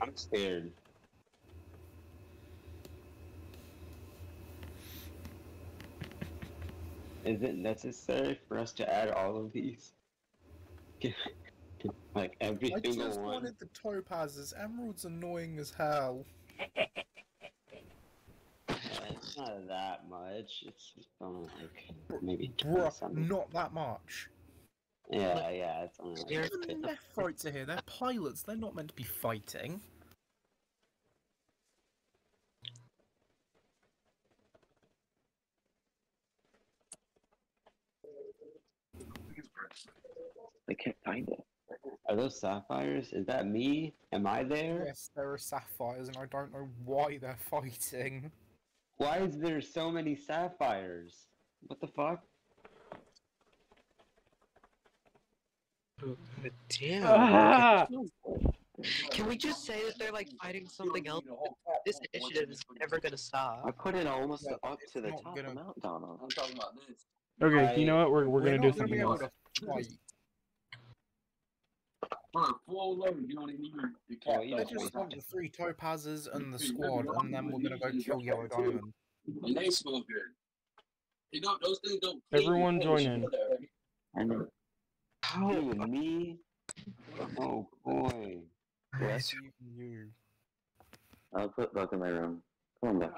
Speaker 6: I'm scared. Is it necessary for us to add all of these? like every
Speaker 2: I
Speaker 6: single
Speaker 2: just wanted the topazes. Emerald's annoying as hell.
Speaker 6: It's not that much. It's just only like maybe
Speaker 2: Bruh,
Speaker 6: something.
Speaker 2: not that much.
Speaker 6: Yeah, yeah, it's only like
Speaker 3: Here-
Speaker 2: Even
Speaker 6: 50.
Speaker 2: Nephrites are here. They're pilots. They're not meant to be fighting.
Speaker 4: I can't find it.
Speaker 6: Are those sapphires? Is that me? Am I there?
Speaker 2: Yes, there are sapphires, and I don't know why they're fighting.
Speaker 6: Why is there so many sapphires? What the fuck?
Speaker 3: Damn.
Speaker 1: Ah!
Speaker 3: Can we just say that they're like fighting something else? This initiative is never gonna stop.
Speaker 4: I put it almost
Speaker 2: Yeah,
Speaker 4: up to the top
Speaker 2: gonna-
Speaker 4: of Mount Donald.
Speaker 7: I'm talking about this.
Speaker 1: Okay, you know what? We're, we're, gonna do something
Speaker 2: be able
Speaker 1: else.
Speaker 2: To fight.
Speaker 7: For a full load, you don't need the
Speaker 6: Oh,
Speaker 7: cap.
Speaker 6: you
Speaker 2: I
Speaker 6: don't
Speaker 2: just
Speaker 6: want
Speaker 2: want the three topazes and the squad, and then we're gonna go kill Yellow Diamond.
Speaker 7: And they smell good. You know, those things don't.
Speaker 1: Everyone join in.
Speaker 4: And
Speaker 3: Oh,
Speaker 6: You and me? Oh boy.
Speaker 3: Yes.
Speaker 2: You.
Speaker 4: I'll put both in my room. Come on back.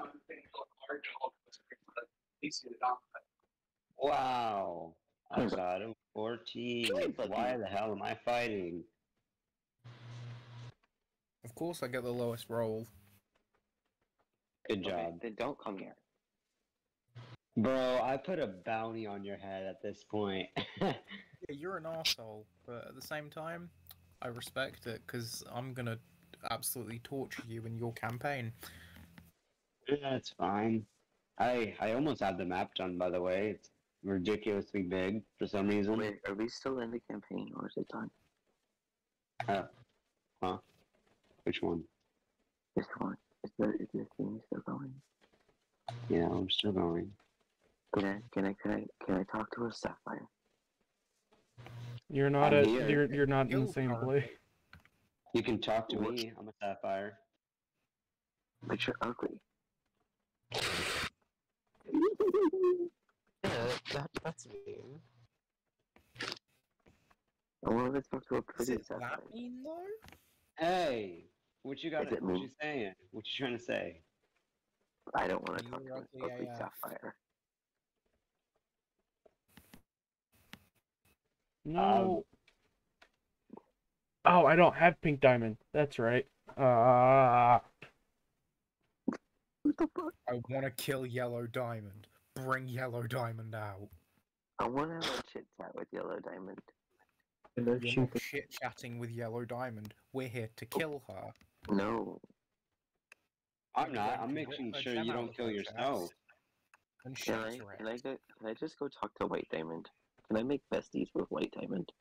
Speaker 6: Wow. I got him 14.
Speaker 4: Really
Speaker 6: Why the hell am I fighting?
Speaker 2: Of course, I get the lowest roll.
Speaker 6: Good
Speaker 4: Okay,
Speaker 6: job.
Speaker 4: then don't come here.
Speaker 6: Bro, I put a bounty on your head at this point.
Speaker 2: Yeah, you're an asshole, but at the same time, I respect it because I'm gonna absolutely torture you in your campaign.
Speaker 6: That's fine. I I almost had the map done by the way. It's ridiculously big for some reason.
Speaker 4: Wait, are we still in the campaign or is it done?
Speaker 6: Uh, huh? Which one?
Speaker 4: This one. Is the is this thing still going?
Speaker 6: Yeah, I'm still going.
Speaker 4: Can I can I can I can I talk to a sapphire?
Speaker 1: You're not
Speaker 6: I'm
Speaker 1: at
Speaker 6: here.
Speaker 1: you're you're not in
Speaker 2: You
Speaker 1: the same
Speaker 2: are.
Speaker 1: place.
Speaker 6: You can talk to
Speaker 4: What?
Speaker 6: me. I'm a sapphire.
Speaker 4: But you're ugly.
Speaker 3: Yeah, that, that's mean.
Speaker 4: I want to talk to a pretty
Speaker 2: it
Speaker 4: sapphire.
Speaker 2: that mean though?
Speaker 6: Hey, what you got? What
Speaker 4: me?
Speaker 6: you saying? What you trying to say?
Speaker 4: I don't want to talk to an
Speaker 2: ugly
Speaker 4: ugly
Speaker 2: AF.
Speaker 4: sapphire.
Speaker 1: No. oh, I don't have pink diamond. That's right. Uh
Speaker 4: What the fuck?
Speaker 2: I want to kill Yellow Diamond. Bring Yellow Diamond out.
Speaker 4: I want to have a chit chat with Yellow Diamond.
Speaker 3: And then
Speaker 2: We're not shit chatting with Yellow Diamond. We're here to kill her.
Speaker 4: No.
Speaker 6: I'm not. I'm making sure you don't kill yourself.
Speaker 2: chest And
Speaker 4: Can I
Speaker 2: shatter
Speaker 4: can I
Speaker 2: it.
Speaker 4: go can I just go talk to White Diamond? Can I make besties with White Diamond?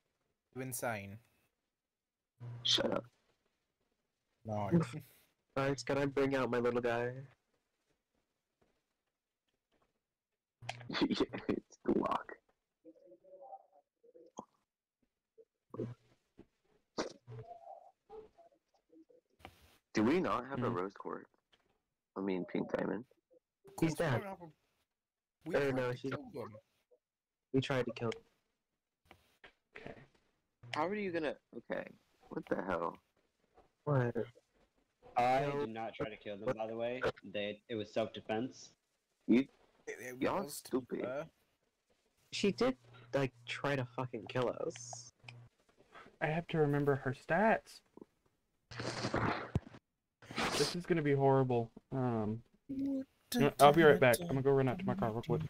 Speaker 2: You insane?
Speaker 4: Shut up.
Speaker 2: No.
Speaker 3: Guys, can I bring out my little guy?
Speaker 4: Yeah, it's the Do we not have a
Speaker 1: Mhm.
Speaker 4: rose quartz? I mean, pink diamond.
Speaker 2: He's course we
Speaker 3: dead.
Speaker 2: don't have a- We
Speaker 3: Uh,
Speaker 2: tried
Speaker 3: no,
Speaker 2: to
Speaker 3: she-
Speaker 2: kill them.
Speaker 3: We tried to kill
Speaker 1: okay.
Speaker 4: How are you gonna? Okay. What the hell?
Speaker 3: What?
Speaker 6: I
Speaker 3: No.
Speaker 6: did not try to kill them, by the way. They it was self defense.
Speaker 2: It, it
Speaker 4: Y'all
Speaker 2: was, to be
Speaker 4: stupid.
Speaker 2: fair.
Speaker 3: She did, like, try to fucking kill us.
Speaker 1: I have to remember her stats. This is gonna be horrible. Um I'll be right back. I'm gonna go run out to my car real quick.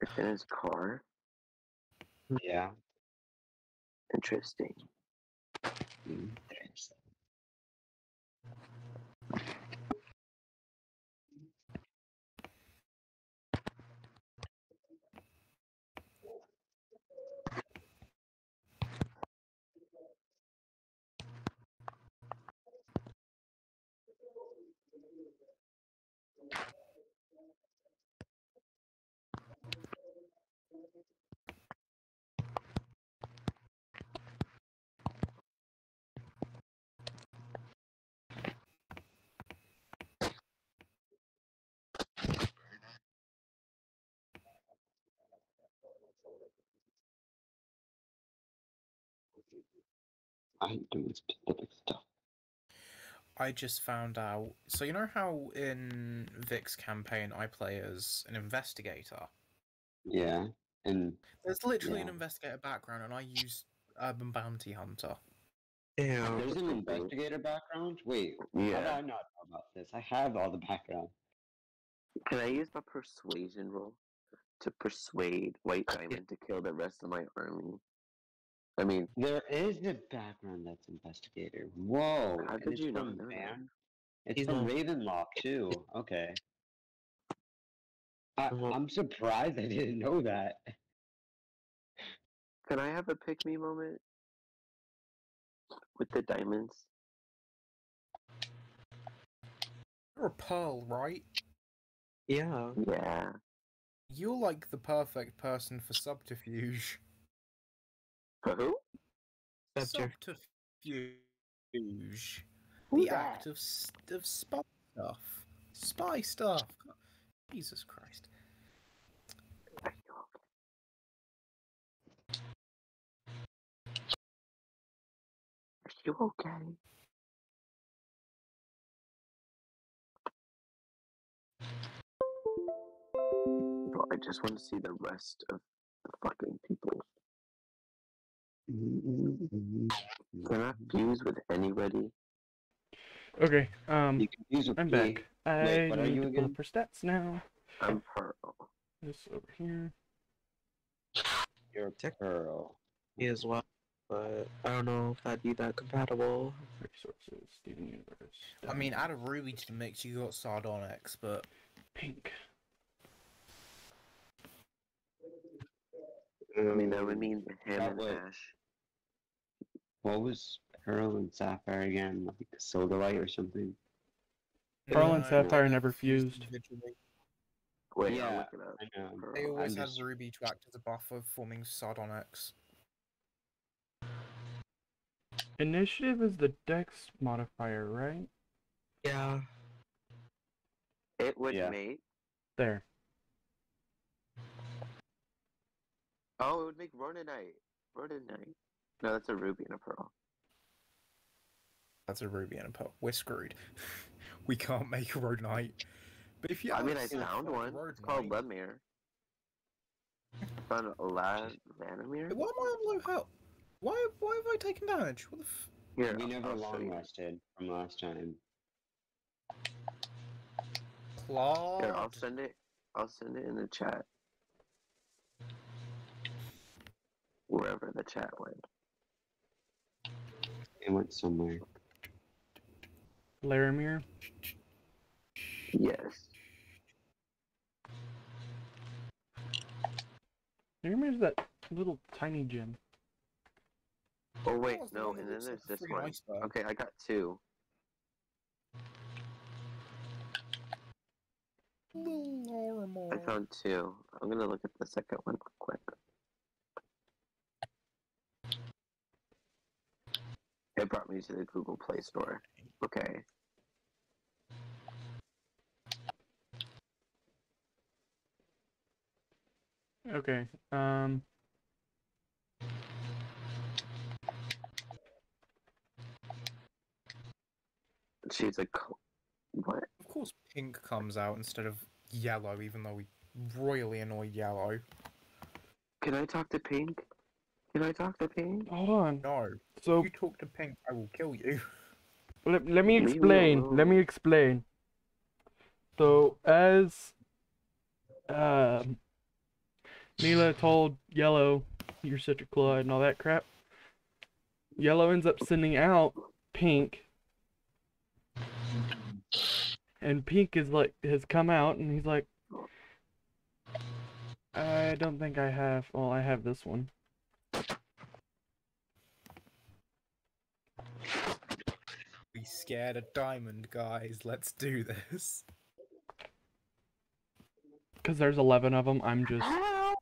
Speaker 4: It's in his car.
Speaker 6: Yeah.
Speaker 4: Interesting.
Speaker 6: Mm. I'm doing specific stuff.
Speaker 2: I just found out. So you know how in Vic's campaign I play as an investigator.
Speaker 6: Yeah. And
Speaker 2: There's literally an investigator background, and I use Urban Bounty Hunter.
Speaker 3: Ew.
Speaker 6: there's an investigator background? Wait, yeah. how did
Speaker 4: Yeah.
Speaker 6: I not know about this? I have all the background.
Speaker 4: Can I use my persuasion roll to persuade White Diamond to kill the rest of my army? I mean,
Speaker 6: There is a background that's investigator. Whoa.
Speaker 4: How did
Speaker 6: it's
Speaker 4: you
Speaker 6: from
Speaker 4: know that?
Speaker 6: Van? It's
Speaker 3: He's
Speaker 6: from
Speaker 3: not-
Speaker 6: Ravenloft too. Okay. I,
Speaker 3: Mhm.
Speaker 6: I'm surprised I didn't know that.
Speaker 4: can I have a pick me moment with the diamonds?
Speaker 2: You're a pearl, right?
Speaker 3: Yeah.
Speaker 4: Yeah.
Speaker 2: You're like the perfect person for subterfuge.
Speaker 4: For who?
Speaker 2: Subterfuge.
Speaker 4: Who's
Speaker 2: the
Speaker 4: that?
Speaker 2: act of of spy stuff. Spy stuff. Jesus Christ.
Speaker 4: Are you okay? Are you okay? Bro, I just want to see the rest of the fucking people. Can I fuse with anybody?
Speaker 1: Okay, um
Speaker 6: You can use a
Speaker 1: I'm
Speaker 6: P.
Speaker 1: back. I
Speaker 6: Wait, what are
Speaker 1: need
Speaker 6: you
Speaker 1: to pull
Speaker 6: again?
Speaker 1: up her stats now.
Speaker 4: I'm Pearl.
Speaker 1: This over here.
Speaker 6: You're a
Speaker 3: Tick.
Speaker 6: pearl.
Speaker 3: Me as well. But I don't know if that'd be that compatible.
Speaker 1: Resources, Steven Universe.
Speaker 2: I mean,
Speaker 1: diamond,
Speaker 2: add a ruby to the mix, you got sardonyx, but
Speaker 1: pink.
Speaker 4: I mean, that would mean ham
Speaker 6: That
Speaker 4: and
Speaker 6: would-
Speaker 4: hash.
Speaker 6: What was Pearl and Sapphire again, like Sodalite or something?
Speaker 1: Pearl and Sapphire never
Speaker 2: fused
Speaker 1: fused.
Speaker 2: individually.
Speaker 4: Wait, I'll
Speaker 6: Yeah,
Speaker 4: look it up.
Speaker 6: I know.
Speaker 2: They always
Speaker 6: I'm
Speaker 2: had
Speaker 6: just-
Speaker 2: Ruby to act as a buffer, forming Sardonyx.
Speaker 1: Initiative is the dex modifier, right?
Speaker 3: Yeah.
Speaker 4: It would
Speaker 6: Yeah.
Speaker 4: make.
Speaker 1: There.
Speaker 4: Oh, it would make Rhodonite. Rhodonite. No, that's a ruby and a pearl.
Speaker 2: That's a Ruby and a Pearl. We're screwed. we can't make a Rhodonite. But if you
Speaker 4: I mean, I found one.
Speaker 2: Road
Speaker 4: It's called
Speaker 2: Knight-
Speaker 4: Lemire. Found a La Vanamir.
Speaker 2: Why am I on low health? Why, why have I taken damage? What the f-
Speaker 4: Here,
Speaker 6: We never
Speaker 4: I'll
Speaker 6: long
Speaker 4: you.
Speaker 6: rested from last time.
Speaker 2: Claw.
Speaker 4: Here, I'll send it. I'll send it in the chat. Wherever the chat went.
Speaker 6: It went somewhere.
Speaker 1: Laramir.
Speaker 4: Yes.
Speaker 1: Laramir's that little tiny gem.
Speaker 4: Oh wait, no, and then there's this one. Okay, I got two. I found two. I'm gonna look at the second one real quick. It brought me to the Google Play Store. Okay.
Speaker 1: Okay. Um.
Speaker 4: She's like, what?
Speaker 2: Of course, pink comes out instead of yellow, even though we royally annoy yellow.
Speaker 4: Can I talk to Pink? Can I talk to Pink?
Speaker 1: Hold on.
Speaker 2: No,
Speaker 1: So
Speaker 2: if you talk to pink, I will kill you.
Speaker 1: let, let me
Speaker 4: Leave me
Speaker 1: explain. Let me explain. So as um Mila told Yellow, you're such a Clyde and all that crap. Yellow ends up sending out Pink. And Pink is like has come out and he's like I don't think I have well I have this one.
Speaker 2: We scared a diamond, guys. Let's do this.
Speaker 1: Cause there's eleven of them. I'm just
Speaker 4: Help!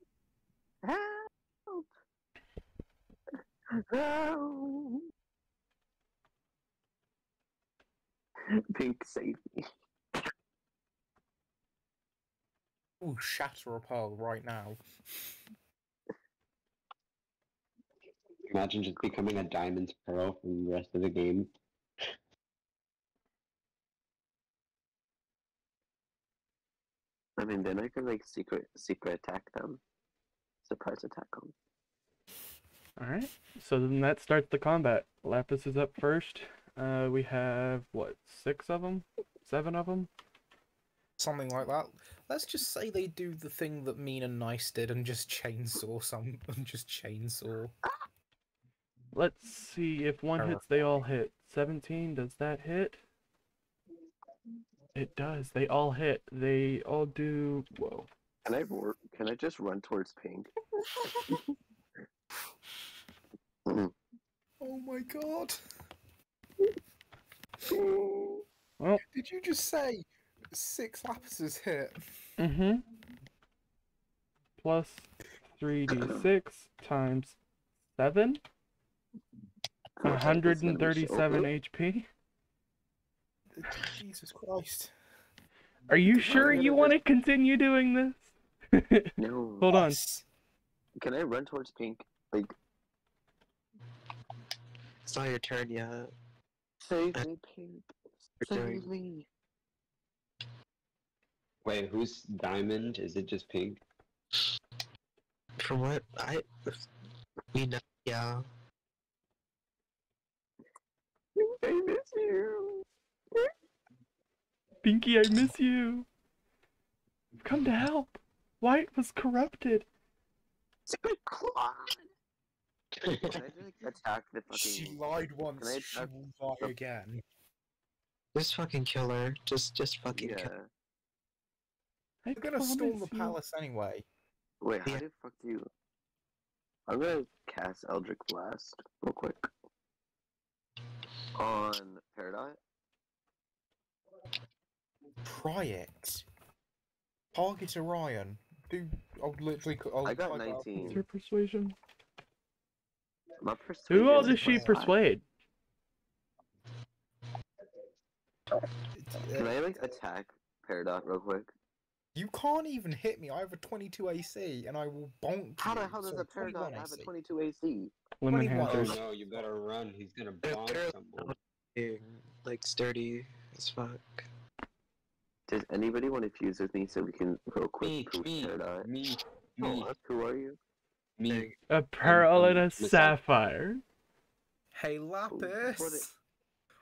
Speaker 4: Help! Help! Pink, save me.
Speaker 2: Ooh, shatter a pearl right now.
Speaker 6: Imagine just becoming a diamond pearl from the rest of the game.
Speaker 4: I mean, then I can like secret secret attack them, surprise attack them.
Speaker 1: Alright, so then that starts the combat. Lapis is up first. Uh, we have, what, six of them? Seven of them?
Speaker 2: Something like that. Let's just say they do the thing that Mean and Nice did and just chainsaw some and just chainsaw.
Speaker 1: Let's see if one hits, they all hit. 17, does that hit? It does, they all hit. They all do, whoa.
Speaker 4: Can I wor- can I just run towards Pink?
Speaker 2: Oh my god.
Speaker 1: Well,
Speaker 2: Did you just say six lapises hit?
Speaker 1: mm-hmm. Plus 3d6 times 7?
Speaker 4: Oh, that is gonna be so
Speaker 1: 137. HP.
Speaker 2: Jesus Christ.
Speaker 1: Are you sure you want to continue doing this?
Speaker 4: No.
Speaker 1: Hold on.
Speaker 4: Can I run towards Pink? Like,
Speaker 3: It's not your turn yet.
Speaker 4: save me, Pink. Save me.
Speaker 6: Wait, who's diamond? Is it just pink?
Speaker 3: From what I we know, yeah.
Speaker 4: I miss you.
Speaker 1: Pinky, I miss you. I've Come to help. White was corrupted.
Speaker 4: Spit claw. Can I just attack the fucking...
Speaker 2: She lied once,
Speaker 4: I
Speaker 2: she
Speaker 4: attack
Speaker 2: will lie
Speaker 4: the-
Speaker 2: again.
Speaker 3: Just fucking kill her. Just just fucking
Speaker 4: Yeah.
Speaker 3: kill her.
Speaker 1: I
Speaker 2: We're gonna storm the
Speaker 1: you.
Speaker 2: palace anyway.
Speaker 4: Wait, how
Speaker 3: Yeah.
Speaker 4: the fuck do you? I'm gonna cast Eldritch Blast real quick. On Peridot?
Speaker 2: Try it. Target Orion. Do I'll literally. c- I'll
Speaker 4: I got
Speaker 2: type it up.
Speaker 1: What's
Speaker 4: 19.
Speaker 1: her persuasion?
Speaker 4: My persuasion
Speaker 1: Who all does she
Speaker 4: plus five.
Speaker 1: persuade?
Speaker 2: It's-
Speaker 4: Can
Speaker 2: uh,
Speaker 4: I like attack Peridot real quick?
Speaker 2: You can't even hit me. I have a 22 AC, and I will bonk
Speaker 4: How the hell does
Speaker 2: so
Speaker 4: a Peridot
Speaker 2: 21
Speaker 4: have a 22 AC?
Speaker 1: Lemon
Speaker 2: 21.
Speaker 6: Oh
Speaker 1: Hunters.
Speaker 6: no, you better run. He's gonna bonk someone.
Speaker 3: being, like sturdy as fuck.
Speaker 4: Does anybody want to fuse with me so we can real quick
Speaker 6: Me,
Speaker 4: proof
Speaker 6: me,
Speaker 4: Peridot?
Speaker 6: me,
Speaker 4: oh,
Speaker 6: me,
Speaker 4: on, Who are you?
Speaker 6: me.
Speaker 1: A pearl and a
Speaker 6: listen.
Speaker 1: sapphire.
Speaker 2: Hey
Speaker 4: what
Speaker 2: Lapis,
Speaker 4: it-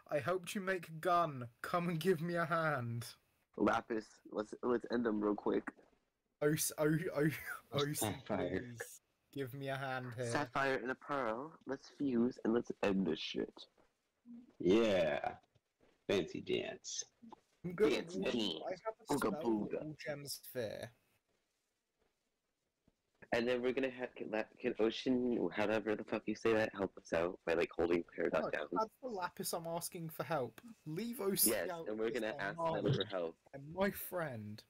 Speaker 2: I hoped you make a gun. Come and give me a hand.
Speaker 4: Lapis. Let's let's end them real quick.
Speaker 2: Oh, oh, oh, oh,
Speaker 6: Sapphire.
Speaker 2: please, give me a hand here.
Speaker 4: Sapphire and a pearl. Let's fuse and let's end this shit.
Speaker 6: Yeah. Fancy dance.
Speaker 2: I'm good
Speaker 4: Dance.
Speaker 2: I have a
Speaker 4: Ooga booga.
Speaker 2: gems fair.
Speaker 4: And then we're gonna have can, can Ocean, however the fuck you say that, help us out by like holding Peridot
Speaker 2: No,
Speaker 4: down.
Speaker 2: that's the Lapis I'm asking for help. Leave OC
Speaker 4: Yes,
Speaker 2: out
Speaker 4: and we're gonna ask them for help.
Speaker 2: And my friend,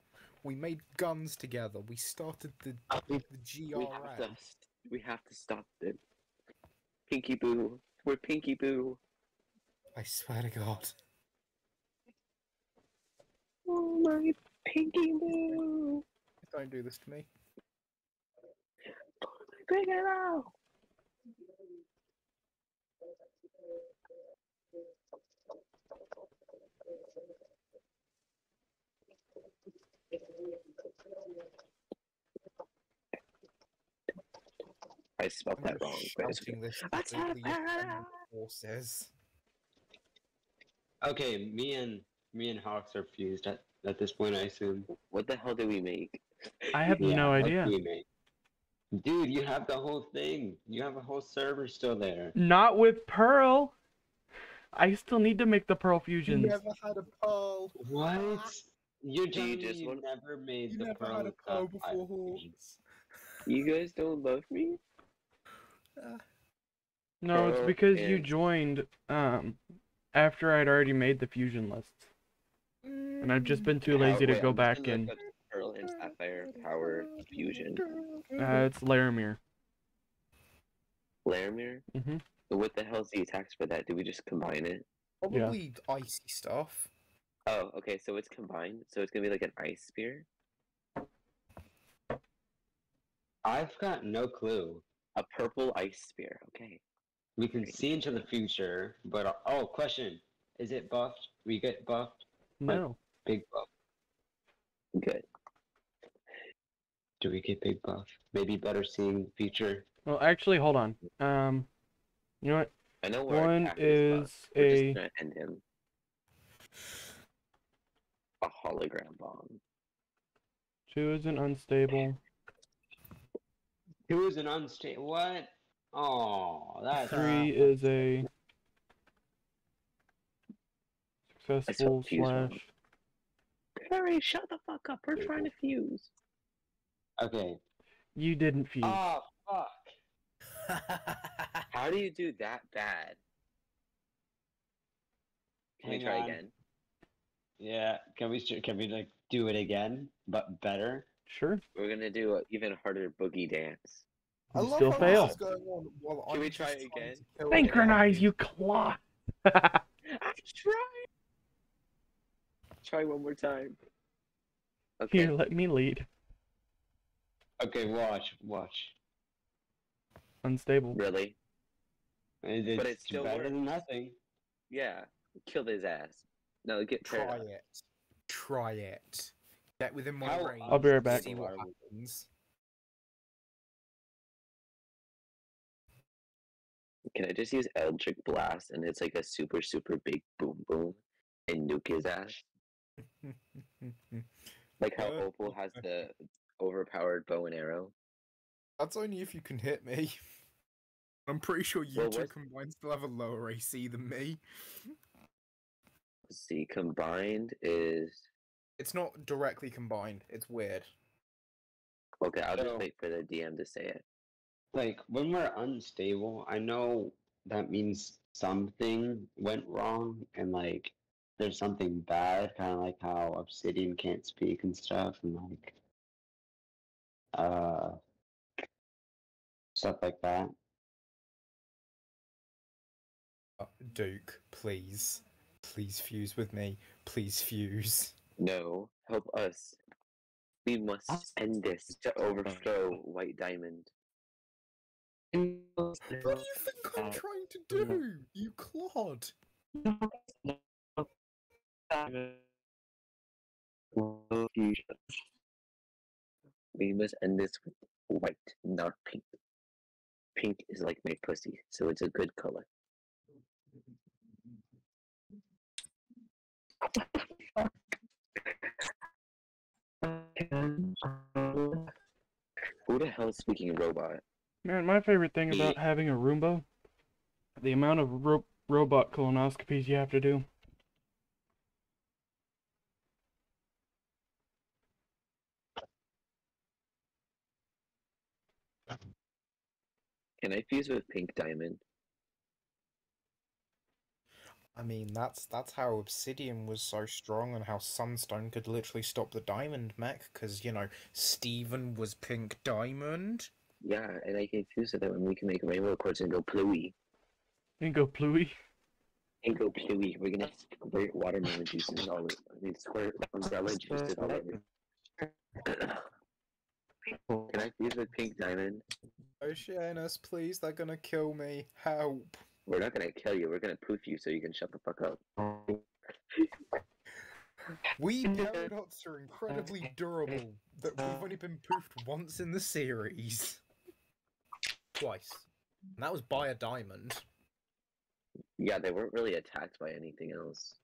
Speaker 2: we made guns together. We started the,
Speaker 4: We,
Speaker 2: the
Speaker 4: we have to we have to stop them. Pinky Boo, we're Pinky Boo.
Speaker 2: I swear to God.
Speaker 4: Oh my Pinky Boo.
Speaker 2: Don't do this to me.
Speaker 4: Bring it out. I spelled
Speaker 2: I'm
Speaker 4: that wrong. but it's
Speaker 2: shouting this
Speaker 4: Let's
Speaker 2: to
Speaker 4: have
Speaker 2: the
Speaker 4: power!
Speaker 2: attendant forces.
Speaker 6: Okay, me and me and Hawks are fused at, at this point, I assume.
Speaker 4: What the hell did we make?
Speaker 1: I have
Speaker 6: Yeah,
Speaker 1: no
Speaker 6: what
Speaker 1: idea.
Speaker 6: do we make? Dude, you have the whole thing. You have a whole server still there.
Speaker 1: Not with pearl. I still need to make the pearl fusions.
Speaker 2: You never had a pearl.
Speaker 6: What? You're
Speaker 4: Do you
Speaker 6: telling me
Speaker 4: just
Speaker 6: you
Speaker 4: want-
Speaker 6: never made
Speaker 2: You
Speaker 6: the
Speaker 2: never
Speaker 6: pearl
Speaker 2: had a pearl before
Speaker 6: fusion?
Speaker 2: Hawks.
Speaker 4: You guys don't love me?
Speaker 1: No, it's
Speaker 4: Pearl
Speaker 1: because you joined um after I'd already made the fusion lists. And I've just been too lazy to
Speaker 4: wait,
Speaker 1: go
Speaker 4: I'm
Speaker 1: back and
Speaker 4: look up Pearl and Sapphire Power Fusion.
Speaker 1: uh, it's Laramir.
Speaker 4: Laramir?
Speaker 1: hmm
Speaker 4: What the hell's the attacks for that? Do we just combine it?
Speaker 2: Probably icy stuff.
Speaker 4: Oh, okay, so it's combined. So it's gonna be like an ice spear?
Speaker 6: I've got no clue.
Speaker 4: A purple ice spear, okay.
Speaker 6: We can see into the future, but uh, oh, question: Is it buffed? We get buffed,
Speaker 1: No.
Speaker 6: big buff.
Speaker 4: Good.
Speaker 6: Do we get big buff? Maybe better seeing the future.
Speaker 1: Well, actually, hold on. Um, you know what?
Speaker 4: I know where
Speaker 1: One
Speaker 4: attack
Speaker 1: is
Speaker 4: buffed. We're
Speaker 1: a
Speaker 4: just gonna end him. A hologram bomb.
Speaker 1: two is an unstable.
Speaker 6: Two is an unstable. What? Oh, that's
Speaker 1: Three is a successful
Speaker 4: fuse one.
Speaker 1: slash.
Speaker 4: Harry, shut the fuck up. We're trying to fuse.
Speaker 6: okay.
Speaker 1: You didn't fuse.
Speaker 6: Oh fuck!
Speaker 4: How do you do that bad? Can we try
Speaker 6: on.
Speaker 4: again?
Speaker 6: Yeah. Can we? Can we like do it again, but better?
Speaker 1: Sure.
Speaker 4: We're gonna do an even harder boogie dance.
Speaker 2: I
Speaker 1: You
Speaker 2: love
Speaker 1: still
Speaker 2: how
Speaker 1: fail.
Speaker 2: This is going on while
Speaker 4: Can
Speaker 2: I'm
Speaker 4: we try
Speaker 2: trying
Speaker 4: again?
Speaker 1: Synchronize, you clock.
Speaker 4: I tried. Try one more time. Okay.
Speaker 1: Here, let me lead.
Speaker 6: Okay, watch, watch.
Speaker 1: Unstable.
Speaker 4: Really?
Speaker 6: It- It's,
Speaker 4: But it still
Speaker 6: better
Speaker 4: works.
Speaker 6: than nothing.
Speaker 4: Yeah. kill his ass. No, get
Speaker 2: Try
Speaker 4: Peridot.
Speaker 2: it. Try it. Get within my
Speaker 6: How
Speaker 2: range.
Speaker 1: I'll be right back.
Speaker 2: See what happens.
Speaker 4: Can I just use Eldritch Blast and it's like a super, super big boom boom and nuke his ass? Like how
Speaker 2: Uh,
Speaker 4: Opal has the overpowered bow and arrow?
Speaker 2: That's only if you can hit me. I'm pretty sure you
Speaker 4: Well,
Speaker 2: two
Speaker 4: what's-
Speaker 2: combined still have a lower AC than me.
Speaker 4: Let's see, combined is.
Speaker 2: It's not directly combined. It's weird.
Speaker 4: Okay, I'll
Speaker 6: So-
Speaker 4: just wait for the DM to say it.
Speaker 6: Like when we're unstable, I know that means something went wrong and like there's something bad, kind of like how Obsidian can't speak and stuff, and like uh stuff like that.
Speaker 2: Uh, Duke, please. Please fuse with me. Please fuse.
Speaker 4: No, help us. We must end this to overthrow White Diamond.
Speaker 2: What do you think I'm trying to do? You clod.
Speaker 4: We must end this with white, not pink. Pink is like my pussy, so it's a good color. Who the hell is speaking robot?
Speaker 1: Man, my favorite thing about having a Roomba, the amount of ro- robot colonoscopies you have to do.
Speaker 4: Can I fuse with pink diamond?
Speaker 2: I mean, that's that's how Obsidian was so strong, and how Sunstone could literally stop the Diamond mech, because you know Steven was Pink Diamond.
Speaker 4: Yeah, and I can fuse with them and we can make rainbow quartz and go pluey.
Speaker 1: And go Pluey.
Speaker 4: And go pluey. We're gonna squirt watermelon juice and all over. I mean, squirt umbrella juices all over. Can I use with pink diamond?
Speaker 2: Oceanus, please, they're gonna kill me. Help.
Speaker 4: We're not gonna kill you. We're gonna poof you so you can shut the fuck up.
Speaker 2: We paradox are incredibly durable, that we've only been poofed once in the series. Twice. And that was by a diamond.
Speaker 4: Yeah, they weren't really attacked by anything else.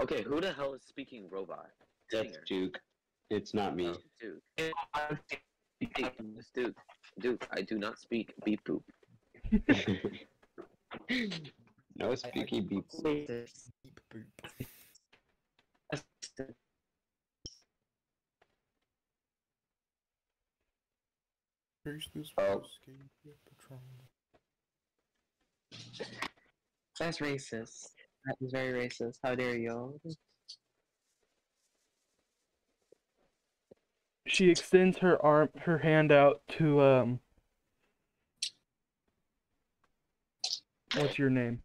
Speaker 4: Okay, who the hell is speaking robot?
Speaker 6: That's
Speaker 4: Singer.
Speaker 6: Duke. It's not me.
Speaker 4: Duke. Hey, it's Duke. Duke, I do not speak beep boop.
Speaker 6: no speaky beeps.
Speaker 2: Beep boop. Who's this
Speaker 6: Oh.
Speaker 2: patrol?
Speaker 3: That's racist. That is very racist. How dare you?
Speaker 1: She extends her arm, her hand out to um. What's your name?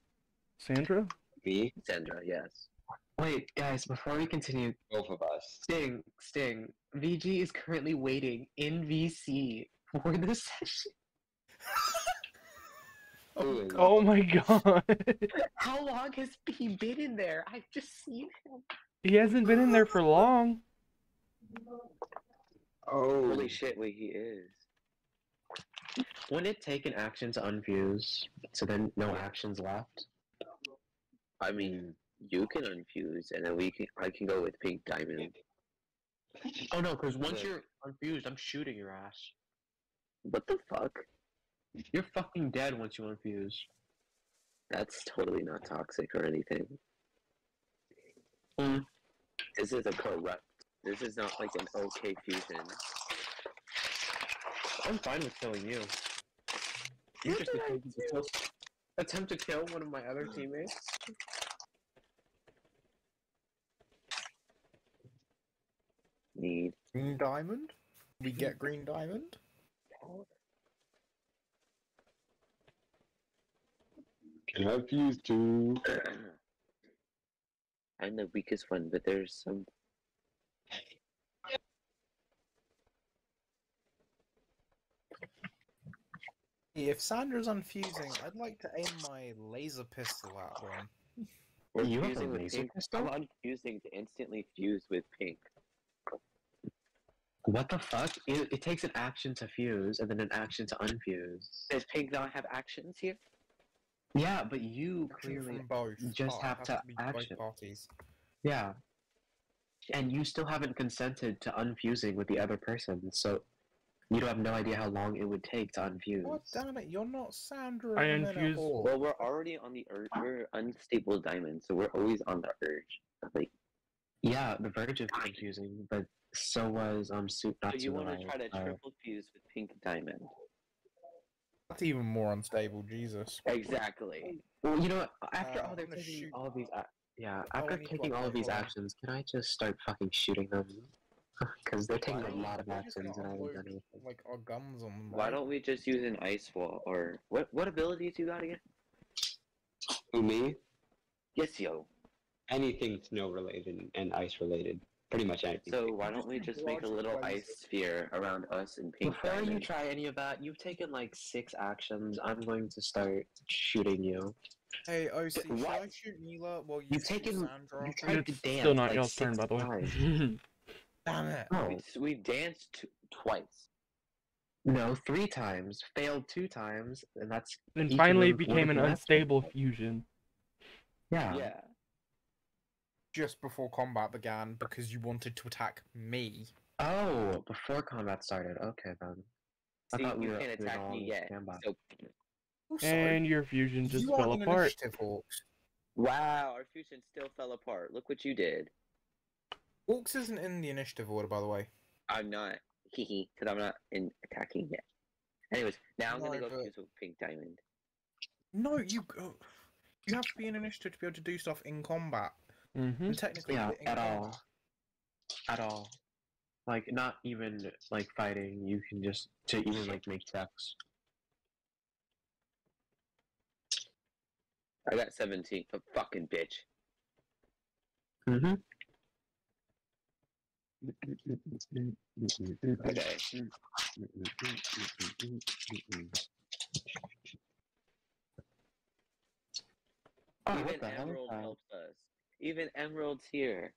Speaker 1: Sandra?
Speaker 6: Me?
Speaker 4: Sandra, yes.
Speaker 3: Wait, guys, before we continue,
Speaker 6: Both of us.
Speaker 3: Sting, Sting, VG is currently waiting in VC for this session.
Speaker 6: Who is-
Speaker 1: Oh my god.
Speaker 3: How long has he been in there? I've just seen him.
Speaker 1: he hasn't been in there for long.
Speaker 6: Oh.
Speaker 4: Holy shit, wait, he is.
Speaker 3: Wouldn't it take an action to unfuse? So then no actions left?
Speaker 4: I mean, you can unfuse, and then we can. I can go with pink diamond.
Speaker 3: Oh no, because once you're unfused, I'm shooting your ass.
Speaker 4: What the fuck?
Speaker 3: You're fucking dead once you unfuse.
Speaker 4: That's totally not toxic or anything.
Speaker 3: Mm.
Speaker 4: This is a corrupt. This is not like an okay fusion.
Speaker 3: I'm fine with killing you. You
Speaker 4: What
Speaker 3: just
Speaker 4: did I
Speaker 3: attempted to kill, attempt to kill one of my other teammates.
Speaker 4: Need.
Speaker 2: Green diamond? We get green diamond?
Speaker 6: Can I fuse too?
Speaker 4: I'm the weakest one, but there's some.
Speaker 2: If Sandra's unfusing, I'd like to aim my laser pistol at them.
Speaker 4: We're
Speaker 3: You have a
Speaker 4: fusing with
Speaker 3: laser
Speaker 4: pink.
Speaker 3: pistol?
Speaker 4: I'm unfusing to instantly fuse with pink.
Speaker 3: What the fuck? It, it takes an action to fuse and then an action to unfuse.
Speaker 4: Does pink not have actions here?
Speaker 3: Yeah, but you
Speaker 2: Action
Speaker 3: clearly.
Speaker 2: both.
Speaker 3: just
Speaker 2: Oh,
Speaker 3: have
Speaker 2: has
Speaker 3: to
Speaker 2: be
Speaker 3: action.
Speaker 2: both parties.
Speaker 3: Yeah. And you still haven't consented to unfusing with the other person, so you don't have no idea how long it would take to unfuse.
Speaker 2: God damn it, you're not Sandra
Speaker 1: I
Speaker 2: at the minute
Speaker 1: unfused-
Speaker 2: all.
Speaker 4: Well, we're already on the urge. We're unstable diamond, so we're always on the urge like
Speaker 3: Yeah, the Verge of confusing, but so was um Suit
Speaker 4: So
Speaker 3: Not
Speaker 4: you want to try to
Speaker 3: uh,
Speaker 4: triple fuse with pink diamond?
Speaker 8: That's even more unstable. Jesus.
Speaker 4: Exactly.
Speaker 3: Well, you know what? After
Speaker 8: Uh,
Speaker 3: all they're taking
Speaker 8: shoot-
Speaker 3: all of these, a- yeah.
Speaker 8: Oh,
Speaker 3: After taking all of these
Speaker 8: one.
Speaker 3: actions, can I just start fucking shooting them? Because they're taking a lot of
Speaker 8: We're just gonna
Speaker 3: actions, and I haven't done anything.
Speaker 8: Like our guns on them.
Speaker 4: Why don't we just use an ice wall or what? What abilities you got again?
Speaker 6: Who me?
Speaker 4: Yes, yo.
Speaker 6: Anything snow related and ice related. Pretty much anything.
Speaker 4: So why don't we just make a little ice sphere around us and pink
Speaker 3: Before you try any of that, you've taken like six actions. I'm going to start shooting you.
Speaker 8: Hey, OC, should I shoot Mila while you
Speaker 3: You've
Speaker 8: shoot
Speaker 3: taken-
Speaker 8: Sandra?
Speaker 3: You tried to dance
Speaker 1: still not
Speaker 3: like
Speaker 1: y'all's turn, by the way.
Speaker 8: Damn it.
Speaker 3: No,
Speaker 4: We, we danced t- twice.
Speaker 3: no, three times. Failed two times, and that's
Speaker 1: then finally became an unstable fusion.
Speaker 3: yeah.
Speaker 4: Yeah.
Speaker 8: Just before combat began because you wanted to attack me.
Speaker 3: Oh, before combat started. Okay then. I
Speaker 4: See,
Speaker 3: thought we
Speaker 4: you
Speaker 3: were
Speaker 4: can't
Speaker 3: we
Speaker 4: attack me
Speaker 3: on
Speaker 4: yet. So, oh,
Speaker 8: Also,
Speaker 1: And your fusion just
Speaker 8: you
Speaker 1: fell apart.
Speaker 8: Initiative,
Speaker 4: wow, our fusion still fell apart. Look what you did.
Speaker 8: Hawks isn't in the initiative order, by the way.
Speaker 4: I'm not. Hee because I'm not in attacking yet. Anyways, now I'm gonna go
Speaker 8: but-
Speaker 4: fuse with pink diamond.
Speaker 8: No, you go. You have to be in initiative to be able to do stuff in combat.
Speaker 1: Mm-hmm.
Speaker 8: And technically,
Speaker 3: Yeah, at all. At all. Like not even like fighting. You can just to even like make checks.
Speaker 4: I got 17. A fucking bitch.
Speaker 3: Mm-hmm.
Speaker 4: Okay.
Speaker 3: Oh,
Speaker 4: Even
Speaker 3: what the hell
Speaker 4: Emerald
Speaker 3: that?
Speaker 4: helps us. Even Emerald's here.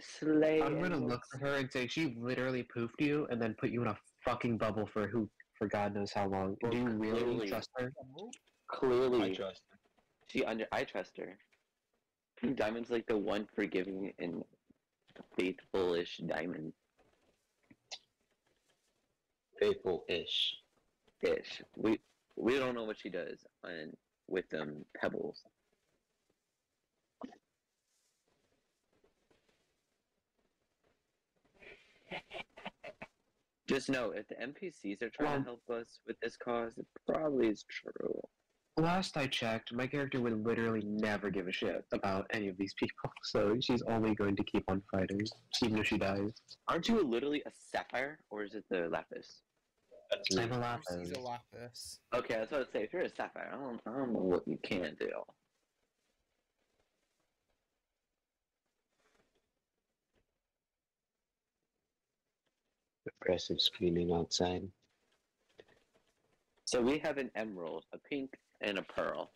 Speaker 4: Slay.
Speaker 3: I'm gonna
Speaker 4: Emerald
Speaker 3: look for her and say she literally poofed you and then put you in a fucking bubble for who for God knows how long.
Speaker 4: Well,
Speaker 3: Do you really
Speaker 4: clearly.
Speaker 3: trust her?
Speaker 4: Clearly,
Speaker 6: I trust. Her.
Speaker 4: she under. I trust her. Diamond's like the one forgiving and faithful-ish diamond.
Speaker 6: Faithful-ish.
Speaker 4: Ish. We we don't know what she does on with them pebbles. Just know if the NPCs are trying to help us with this cause, it probably is true.
Speaker 3: Last I checked, my character would literally never give a shit about any of these people, so she's only going to keep on fighting, even if she dies.
Speaker 4: Aren't you literally a sapphire, or is it the lapis?
Speaker 6: That's
Speaker 3: I'm a
Speaker 8: Lucy's
Speaker 3: lapis.
Speaker 8: a lapis.
Speaker 4: Okay, that's what I'd say. If you're a sapphire, I don't, I don't know what you can do.
Speaker 6: Aggressive screaming outside.
Speaker 4: So we have an emerald, a pink, and a pearl.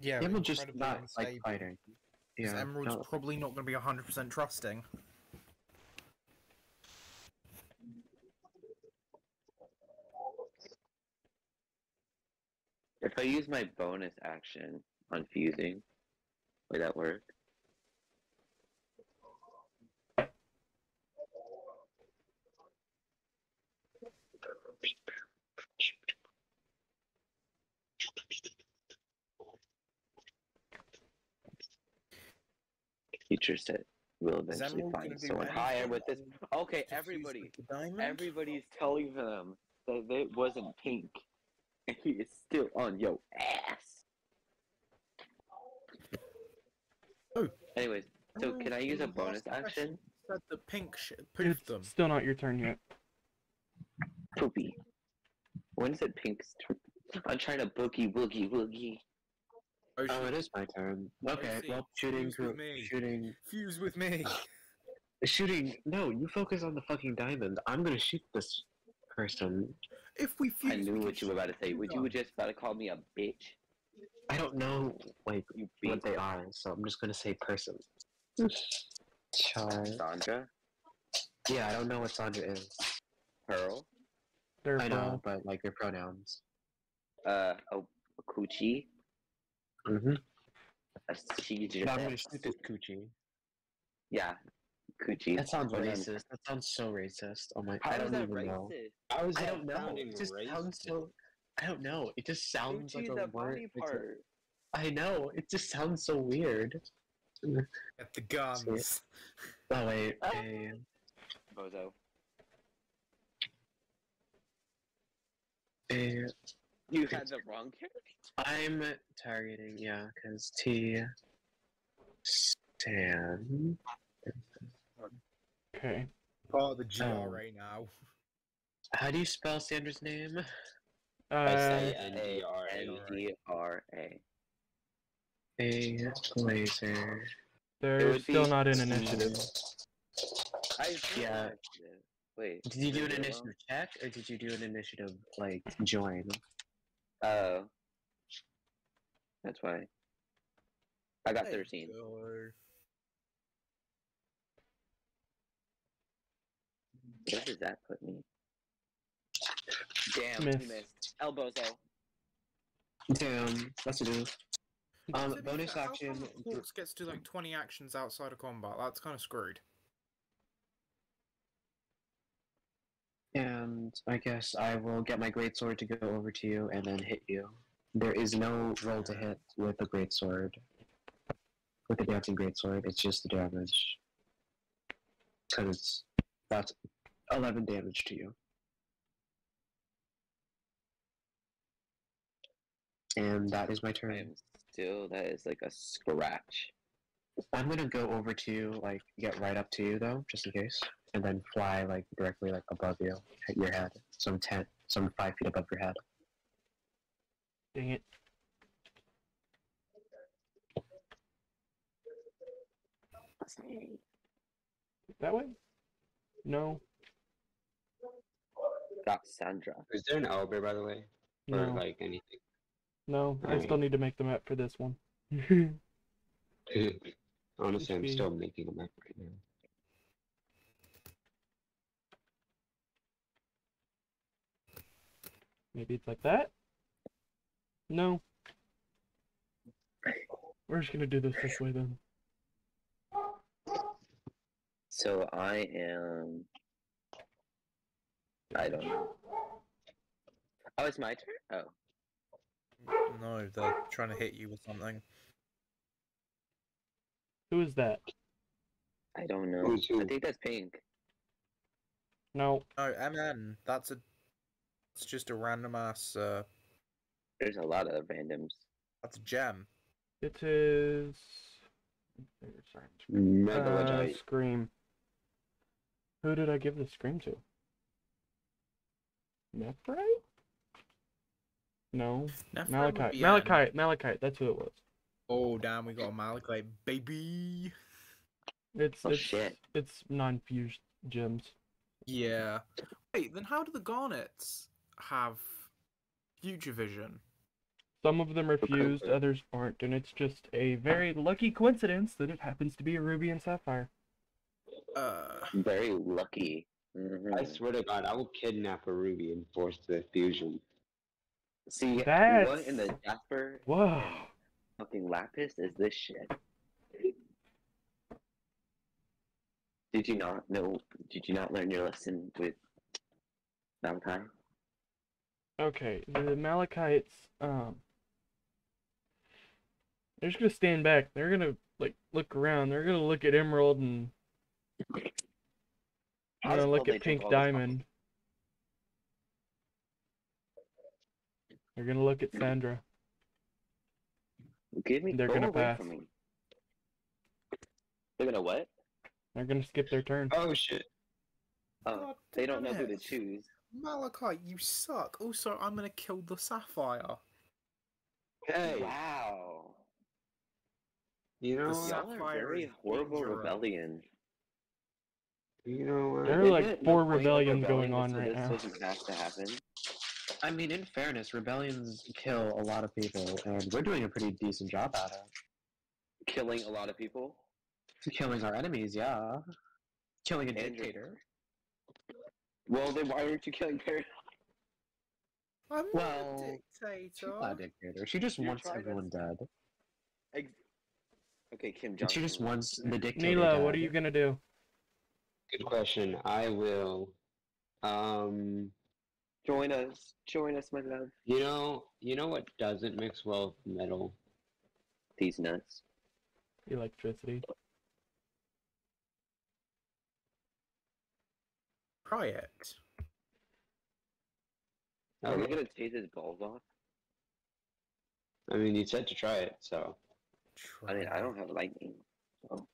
Speaker 8: Yeah,
Speaker 3: They will just
Speaker 8: incredibly
Speaker 3: not like
Speaker 8: unstable.
Speaker 3: fighting.
Speaker 8: 'cause
Speaker 3: Yeah.
Speaker 8: Emerald's
Speaker 3: no.
Speaker 8: probably not going to be 100% trusting.
Speaker 4: If I use my bonus action on fusing, would that work? Future set will eventually
Speaker 8: Emerald
Speaker 4: find
Speaker 8: gonna do
Speaker 4: someone higher with this. Okay, everybody,
Speaker 8: with the diamond?
Speaker 4: everybody's telling them that it wasn't pink, and he is still on your ass.
Speaker 8: Oh.
Speaker 4: Anyways, so
Speaker 8: oh,
Speaker 4: can I use a
Speaker 8: in the last
Speaker 4: bonus
Speaker 8: question
Speaker 4: action?
Speaker 8: Said the pink sh- poofed
Speaker 1: It's
Speaker 8: them.
Speaker 1: still not your turn yet.
Speaker 4: Poopy. When is it pink's turn? I'm trying to boogie woogie woogie.
Speaker 8: Oh,
Speaker 3: Oh, it is my turn. Okay,
Speaker 8: see.
Speaker 3: well, shooting,
Speaker 8: Fuse with me.
Speaker 3: shooting,
Speaker 8: Fuse with me.
Speaker 3: shooting. No, you focus on the fucking diamond. I'm gonna shoot this person.
Speaker 8: If we fuse,
Speaker 4: I knew
Speaker 8: can
Speaker 4: what you were about to say. Would you
Speaker 8: guns.
Speaker 4: just about to call me a bitch?
Speaker 3: I don't know like
Speaker 4: You
Speaker 3: what they are, so I'm just gonna say person. Char.
Speaker 4: Sandra,
Speaker 3: Yeah, I don't know what Sandra is.
Speaker 4: Pearl,
Speaker 1: There,
Speaker 3: I know, but like their pronouns.
Speaker 4: uh, a Coochie,
Speaker 3: Mm-hmm.
Speaker 4: a Caesar.
Speaker 3: I'm gonna shoot this coochie.
Speaker 4: Yeah, Coochie.
Speaker 3: That sounds
Speaker 4: Or then-
Speaker 3: racist. That sounds so racist. Oh my!
Speaker 4: How
Speaker 3: I
Speaker 4: is
Speaker 3: don't
Speaker 4: that
Speaker 3: even know.
Speaker 4: racist?
Speaker 6: How is
Speaker 3: I don't know. It just
Speaker 6: racist?
Speaker 3: sounds so. I don't know. It just sounds
Speaker 4: Coochie's
Speaker 3: like a
Speaker 4: a
Speaker 3: word.
Speaker 4: body part.
Speaker 3: I know. It just sounds so weird.
Speaker 8: At the guns.
Speaker 3: Oh wait, a
Speaker 4: Bozo.
Speaker 3: a
Speaker 4: You had the wrong character.
Speaker 3: I'm targeting, yeah, because T Stan.
Speaker 1: Okay.
Speaker 8: Part of the GRA
Speaker 3: right
Speaker 8: now.
Speaker 3: How do you spell Sandra's name?
Speaker 4: I
Speaker 1: Uh,
Speaker 4: say
Speaker 6: N-D-R-A.
Speaker 4: N D R A.
Speaker 3: A laser.
Speaker 1: they're still not in initiative.
Speaker 4: I
Speaker 3: Yeah.
Speaker 4: Wait.
Speaker 3: Did you do an initiative check or did you do an initiative like join?
Speaker 4: Oh. That's why. I got
Speaker 8: There you
Speaker 4: 13.
Speaker 8: go.
Speaker 4: Where does that put me? Damn,
Speaker 1: Miss.
Speaker 4: you missed. Elbozo.
Speaker 3: Damn, that's a do. Um, bonus action.
Speaker 8: come Hawks gets to like 20 actions outside of combat. That's kind of screwed.
Speaker 3: And I guess I will get my great sword to go over to you and then hit you. There is no roll to hit with a great sword. With a dancing great sword, it's just the damage. Because that's eleven damage to you. And that is my turn.
Speaker 4: still, that is like a scratch.
Speaker 3: I'm gonna go over to you, like get right up to you though, just in case, and then fly like directly like above you, hit your head, some ten, some five feet above your head.
Speaker 1: Dang it. That way? No.
Speaker 4: Got Sandra.
Speaker 6: Is there an owlbear, by the way? Or
Speaker 1: No.
Speaker 6: like anything?
Speaker 1: No. I
Speaker 6: Alright.
Speaker 1: still need to make the map for this one.
Speaker 6: Honestly, I'm still making a map right now.
Speaker 1: Maybe it's like that? No. We're just gonna do this this way then.
Speaker 4: So I am. I don't know. Oh, it's my turn? Oh.
Speaker 8: No, they're trying to hit you with something.
Speaker 1: Who is that?
Speaker 4: I don't know. I think that's pink.
Speaker 1: No.
Speaker 8: No, MN. That's a. It's just a random ass. Uh,
Speaker 4: There's a lot of randoms.
Speaker 8: that's a gem.
Speaker 1: It is.
Speaker 6: Mega
Speaker 1: Uh,
Speaker 6: Legend.
Speaker 1: Scream. Who did I give the scream to? Nephrite? No.
Speaker 8: Nephron would
Speaker 1: Malachite.
Speaker 8: be N.
Speaker 1: Malachite. Malachite. That's who it was.
Speaker 8: Oh damn, we got a Malachite baby.
Speaker 1: It's
Speaker 4: Oh,
Speaker 1: it's
Speaker 4: shit.
Speaker 1: it's non-fused gems.
Speaker 8: Yeah. Wait, then how do the Garnets have future vision?
Speaker 1: Some of them are fused, others aren't, and it's just a very lucky coincidence that it happens to be a ruby and sapphire.
Speaker 8: Uh,
Speaker 4: Very lucky. Mhm.
Speaker 6: I swear to God, I will kidnap a ruby and force the fusion.
Speaker 4: See,
Speaker 1: That's-
Speaker 4: what in the Jasper
Speaker 1: Whoa.
Speaker 4: fucking Lapis is this shit? Did you not know? Did you not learn your lesson with Malachite?
Speaker 1: Okay, the Malachites, um, they're just gonna stand back. They're gonna like look around. They're gonna look at Emerald and they're
Speaker 4: How's
Speaker 1: gonna look at Pink
Speaker 4: all this coffee?
Speaker 1: Diamond. They're gonna look at Sandra.
Speaker 4: Give me.
Speaker 1: They're
Speaker 4: go
Speaker 1: gonna
Speaker 4: away
Speaker 1: pass.
Speaker 4: from me. They're gonna what?
Speaker 1: They're gonna skip their turn.
Speaker 6: Oh shit!
Speaker 4: Oh, they don't know who to choose.
Speaker 8: Malachite, you suck. Also, I'm gonna kill the Sapphire.
Speaker 6: Hey,
Speaker 4: Wow.
Speaker 6: you know
Speaker 8: The
Speaker 6: what?
Speaker 4: Y'all are
Speaker 8: Sapphire
Speaker 4: very horrible
Speaker 8: dangerous.
Speaker 4: rebellion.
Speaker 6: You know what?
Speaker 1: There are like
Speaker 4: it?
Speaker 1: four
Speaker 4: No
Speaker 1: rebellions
Speaker 4: rebelling
Speaker 1: going on
Speaker 4: so
Speaker 1: right
Speaker 4: this
Speaker 1: now.
Speaker 4: doesn't have to happen.
Speaker 3: I mean, in fairness, rebellions kill a lot of people, and we're doing a pretty decent job at it.
Speaker 4: Killing a lot of people.
Speaker 3: Killing our enemies, yeah. Killing a
Speaker 4: And your-
Speaker 3: dictator.
Speaker 4: Well, then why aren't you killing Paradise?
Speaker 8: I'm
Speaker 3: Well,
Speaker 8: not a
Speaker 3: She's not a
Speaker 8: dictator.
Speaker 3: dictator. She just
Speaker 4: You're
Speaker 3: wants
Speaker 4: trying to-
Speaker 3: everyone dead.
Speaker 4: Ex- okay, Kim Jong.
Speaker 3: She just wants the dictator
Speaker 1: Mila,
Speaker 3: dead.
Speaker 1: what are you gonna do?
Speaker 6: Good question. I will. Um,
Speaker 4: join us. Join us, my love.
Speaker 6: you know, you know what doesn't mix well with metal?
Speaker 4: These nuts.
Speaker 1: electricity.
Speaker 2: Try it.
Speaker 4: Are we
Speaker 6: Okay.
Speaker 4: gonna take his balls off?
Speaker 6: I mean, you said to try it, so
Speaker 2: Try
Speaker 4: I mean, I don't have lightning. So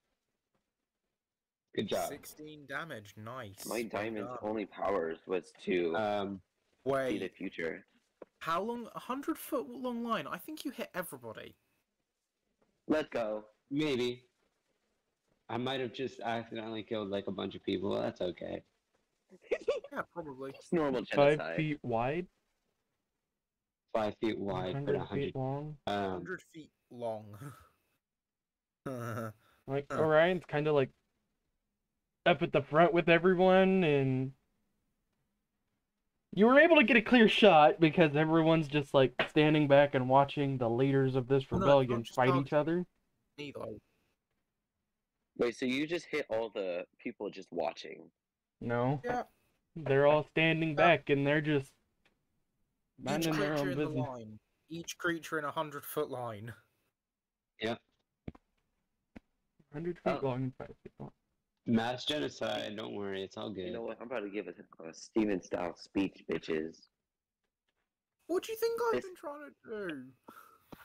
Speaker 6: good job.
Speaker 2: 16 damage. Nice.
Speaker 4: my diamond's
Speaker 2: done.
Speaker 4: only powers was to
Speaker 6: Um,
Speaker 4: see the future.
Speaker 2: how long? A hundred foot long line. I think you hit everybody.
Speaker 4: Let's go.
Speaker 6: maybe. I might have just accidentally killed like a bunch of people. That's okay.
Speaker 2: Yeah, probably.
Speaker 4: It's normal
Speaker 1: Five feet wide,
Speaker 6: Five feet wide, but
Speaker 1: 100
Speaker 6: a hundred.
Speaker 1: feet long.
Speaker 6: Um,
Speaker 2: Hundred feet long.
Speaker 1: Like
Speaker 2: Huh.
Speaker 1: Orion's kind of like up at the front with everyone, and you were able to get a clear shot because everyone's just like standing back and watching the leaders of this
Speaker 2: Well, no,
Speaker 1: rebellion fight
Speaker 2: dogs.
Speaker 1: each other.
Speaker 2: Neither.
Speaker 4: Wait, so you just hit all the people just watching?
Speaker 1: No,
Speaker 2: Yeah.
Speaker 1: they're all standing back and they're just
Speaker 2: Each
Speaker 1: minding their
Speaker 2: creature
Speaker 1: own
Speaker 2: in the
Speaker 1: business.
Speaker 2: line. Each creature in a hundred foot line. Yep.
Speaker 1: Hundred feet
Speaker 4: Oh.
Speaker 1: long and five feet long.
Speaker 6: mass genocide. Don't worry, it's all good.
Speaker 4: You know what? I'm about to give a, a Steven style speech, bitches.
Speaker 2: What do you think I've
Speaker 4: It's-
Speaker 2: been trying to do?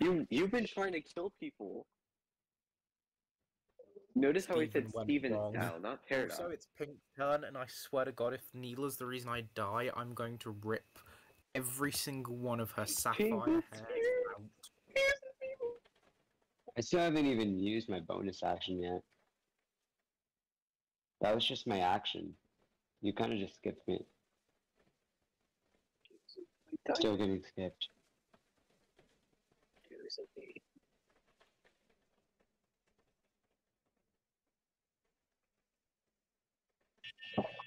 Speaker 4: You you've been trying to kill people. Notice how he said
Speaker 2: Steven went
Speaker 4: Steven
Speaker 2: wrong.
Speaker 4: style, not Paradox.
Speaker 2: So it's pink turn, and I swear to God, if Neela's the reason I die, I'm going to rip every single one of her sapphire hairs out.
Speaker 6: I still haven't even used my bonus action yet. That was just my action. You kind of just skipped me. Still getting skipped.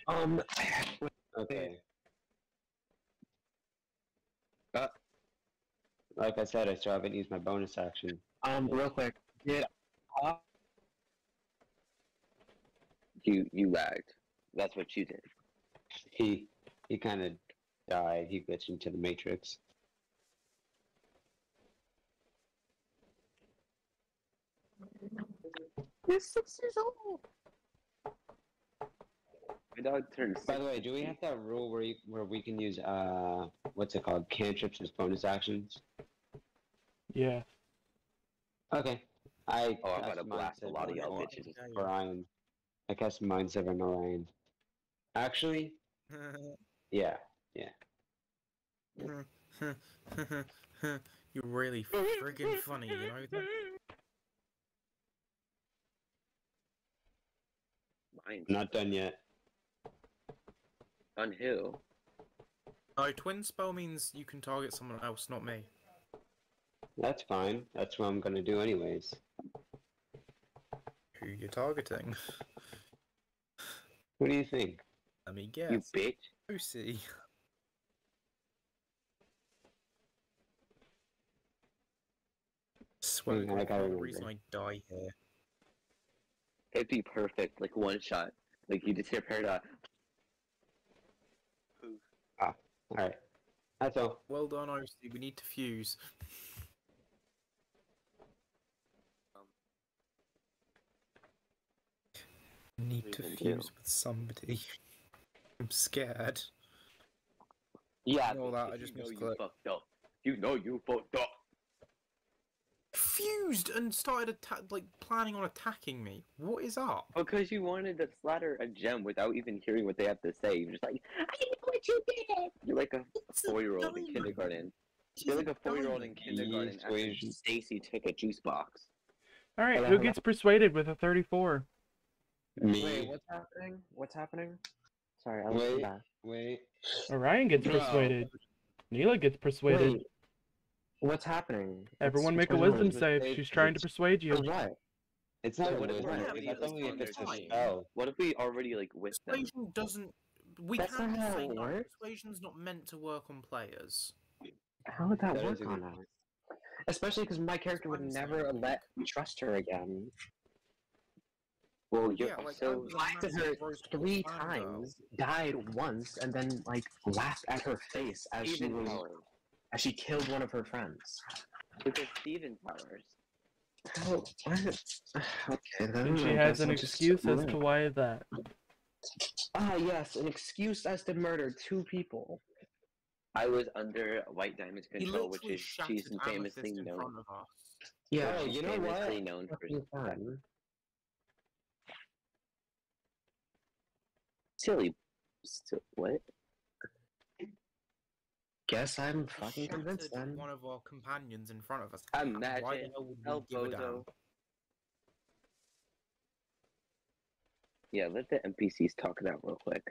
Speaker 3: Um,
Speaker 6: Okay.
Speaker 4: Uh.
Speaker 6: Like I said, I still haven't used my bonus action.
Speaker 3: um, real quick, did uh,
Speaker 4: You you lagged. That's what you did.
Speaker 6: He he kind of died. He glitched into the matrix.
Speaker 3: he's six years old?
Speaker 4: My dog turned six.
Speaker 6: By the way, do we have that rule where you, where we can use uh what's it called cantrips as bonus actions?
Speaker 1: Yeah.
Speaker 6: Okay. I
Speaker 4: Oh, I'm
Speaker 6: cast
Speaker 4: gonna blast a lot of
Speaker 6: on
Speaker 4: y'all
Speaker 6: Or-
Speaker 4: bitches.
Speaker 6: Orion. I cast mindset on Orion. Actually, yeah. Yeah.
Speaker 2: You're really friggin' funny, you know that?
Speaker 6: I'm not done yet.
Speaker 4: On who?
Speaker 2: No, twin spell means you can target someone else, not me.
Speaker 6: That's fine. That's what I'm gonna do anyways.
Speaker 2: Who you're targeting?
Speaker 6: What do you think?
Speaker 2: Let me
Speaker 4: You
Speaker 2: guess.
Speaker 4: bitch.
Speaker 2: Lucy. Swear to
Speaker 6: mm, I
Speaker 2: God,
Speaker 6: gotta
Speaker 2: the reason I die here.
Speaker 4: It'd be perfect, like one shot. Like you just hear Paradox.
Speaker 6: Alright. That's all.
Speaker 2: Well done, Lucy. We need to fuse. Um, need to
Speaker 4: Even do.
Speaker 2: fuse with somebody. I'm scared.
Speaker 4: Yeah.
Speaker 2: Ignore
Speaker 4: bitch,
Speaker 2: that, I just
Speaker 4: you know you
Speaker 2: click.
Speaker 4: fucked up. You know you fucked up.
Speaker 2: Fused and started atta- like planning on attacking me. What is up?
Speaker 4: Because you wanted to slatter a gem without even hearing what they have to say. You're just like, I know what you did. You're like a
Speaker 2: It's
Speaker 4: four-year-old in kindergarten.
Speaker 2: It's
Speaker 4: You're like a four-year-old in kindergarten after Stacy took a juice box.
Speaker 1: All right, who gets persuaded with a 34?
Speaker 6: Me.
Speaker 3: Wait, what's happening? What's happening? Sorry, I was
Speaker 6: Wait.
Speaker 3: back.
Speaker 6: Wait.
Speaker 1: Orion gets
Speaker 6: Bro.
Speaker 1: persuaded. Neela gets persuaded.
Speaker 3: Wait, what's happening?
Speaker 1: Everyone
Speaker 3: It's-
Speaker 1: make a wisdom
Speaker 3: going
Speaker 1: save.
Speaker 6: It's-
Speaker 1: She's trying to persuade you.
Speaker 3: what?
Speaker 6: It's not
Speaker 4: what if
Speaker 6: wisdom.
Speaker 4: we're already, like,
Speaker 6: only if it's a spell.
Speaker 4: What if we already like with them?
Speaker 2: Persuasion doesn't. We
Speaker 3: That's
Speaker 2: can't
Speaker 3: not how
Speaker 2: say
Speaker 3: it
Speaker 2: no. Persuasion's not meant to work on players.
Speaker 3: How would that,
Speaker 6: That
Speaker 3: work on us? Especially because my character would never
Speaker 2: saying.
Speaker 3: let trust her again.
Speaker 4: Well, you're
Speaker 2: Yeah, like, I
Speaker 4: so
Speaker 2: was a
Speaker 3: Blasted
Speaker 2: massive
Speaker 3: her three
Speaker 2: fangirl.
Speaker 3: times, died once, and then like laughed at her face as she was
Speaker 4: powers.
Speaker 3: As she killed one of her friends.
Speaker 4: Because Steven powers.
Speaker 3: Oh, What? Okay, then.
Speaker 1: And she
Speaker 3: I
Speaker 1: has an
Speaker 3: I'll
Speaker 1: excuse as to why that.
Speaker 3: Ah, yes, an excuse as to murder two people.
Speaker 4: I was under White Diamond's control, which is she's famously known.
Speaker 2: front.
Speaker 3: Yeah,
Speaker 6: Oh,
Speaker 4: she's
Speaker 6: you know what?
Speaker 4: known for
Speaker 3: fucking
Speaker 4: silly. St- what?
Speaker 3: Guess I'm fucking convinced
Speaker 2: shattered
Speaker 3: then.
Speaker 2: one of our companions in front of us. Why the
Speaker 4: Imagine
Speaker 2: hell would
Speaker 4: El
Speaker 2: we give a damn?
Speaker 4: Yeah, let the NPCs talk it out real quick.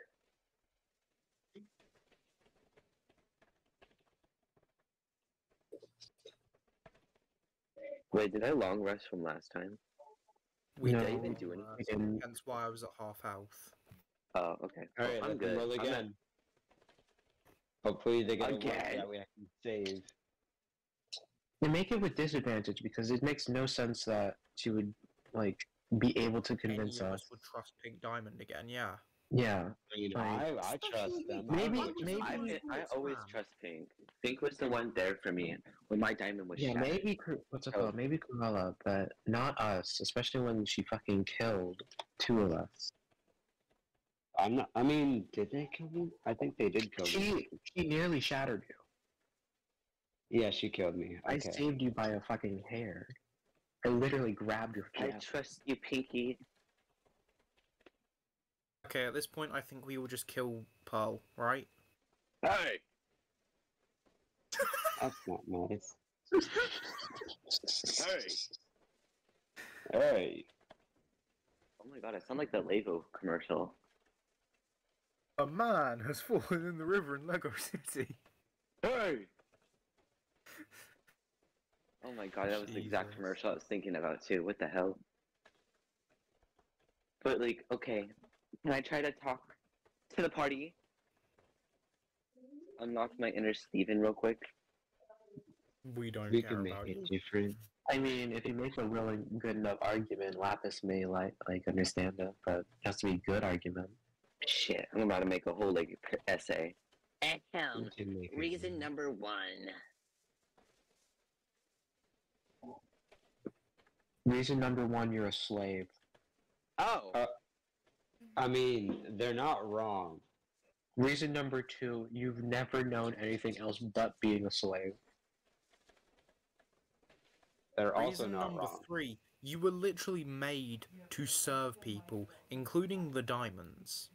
Speaker 4: Wait, did I long rest from last time?
Speaker 2: We
Speaker 3: No,
Speaker 2: did
Speaker 4: even
Speaker 2: long
Speaker 4: do
Speaker 2: rest,
Speaker 3: anything.
Speaker 2: Hence why I was at half health.
Speaker 4: Oh, okay.
Speaker 6: All right, Well,
Speaker 4: I'm
Speaker 6: let
Speaker 4: good.
Speaker 6: them roll
Speaker 4: I'm not-
Speaker 6: again. Hopefully they get a one
Speaker 4: Again.
Speaker 6: that way I can save.
Speaker 3: They make it with disadvantage because it makes no sense that she would like be able to convince
Speaker 2: Any
Speaker 3: us.
Speaker 2: us would trust Pink Diamond again, yeah.
Speaker 3: Yeah,
Speaker 6: I mean,
Speaker 3: Right.
Speaker 6: I, I trust them.
Speaker 3: Maybe-
Speaker 6: I
Speaker 3: maybe-
Speaker 4: I, I always
Speaker 2: Wow.
Speaker 4: trust Pink. Pink was the one there for me when my diamond was
Speaker 3: yeah.
Speaker 4: shattered.
Speaker 3: Maybe Cru- what's it called? Maybe Cruella, but not us. Especially when she fucking killed two of us.
Speaker 6: I'm not. I mean, did they kill me? I think they did kill me.
Speaker 3: She she nearly shattered you.
Speaker 6: Yeah, she killed me.
Speaker 3: I
Speaker 6: Okay.
Speaker 3: saved you by a fucking hair. I literally grabbed your
Speaker 4: I trust you, Pinky.
Speaker 2: Okay, at this point, I think we will just kill Pearl, right?
Speaker 7: Hey,
Speaker 6: That's not nice.
Speaker 7: hey.
Speaker 6: Hey.
Speaker 4: Oh my god, I sound like the Lavo commercial.
Speaker 2: A man has fallen in the river in Lego City.
Speaker 7: Hey!
Speaker 4: Oh my god, that was the exact
Speaker 2: Jesus.
Speaker 4: commercial I was thinking about too. What the hell? But like, okay, can I try to talk to the party? Unlock my inner Steven real quick.
Speaker 2: We don't
Speaker 6: We
Speaker 2: care
Speaker 6: can make
Speaker 2: about
Speaker 6: it
Speaker 2: you.
Speaker 6: different.
Speaker 3: I mean, if you make a really good enough argument, Lapis may like like understand it, but it has to be a good argument.
Speaker 4: Shit, I'm about to make a whole like essay. Ahem.
Speaker 6: We it
Speaker 4: Reason number one.
Speaker 3: Reason number one, you're a slave.
Speaker 4: Oh,
Speaker 6: Uh, I mean, they're not wrong.
Speaker 3: Reason number two, you've never known anything else but being a slave.
Speaker 6: They're also not
Speaker 2: number
Speaker 6: wrong.
Speaker 2: three, you were literally made to serve people, including the diamonds.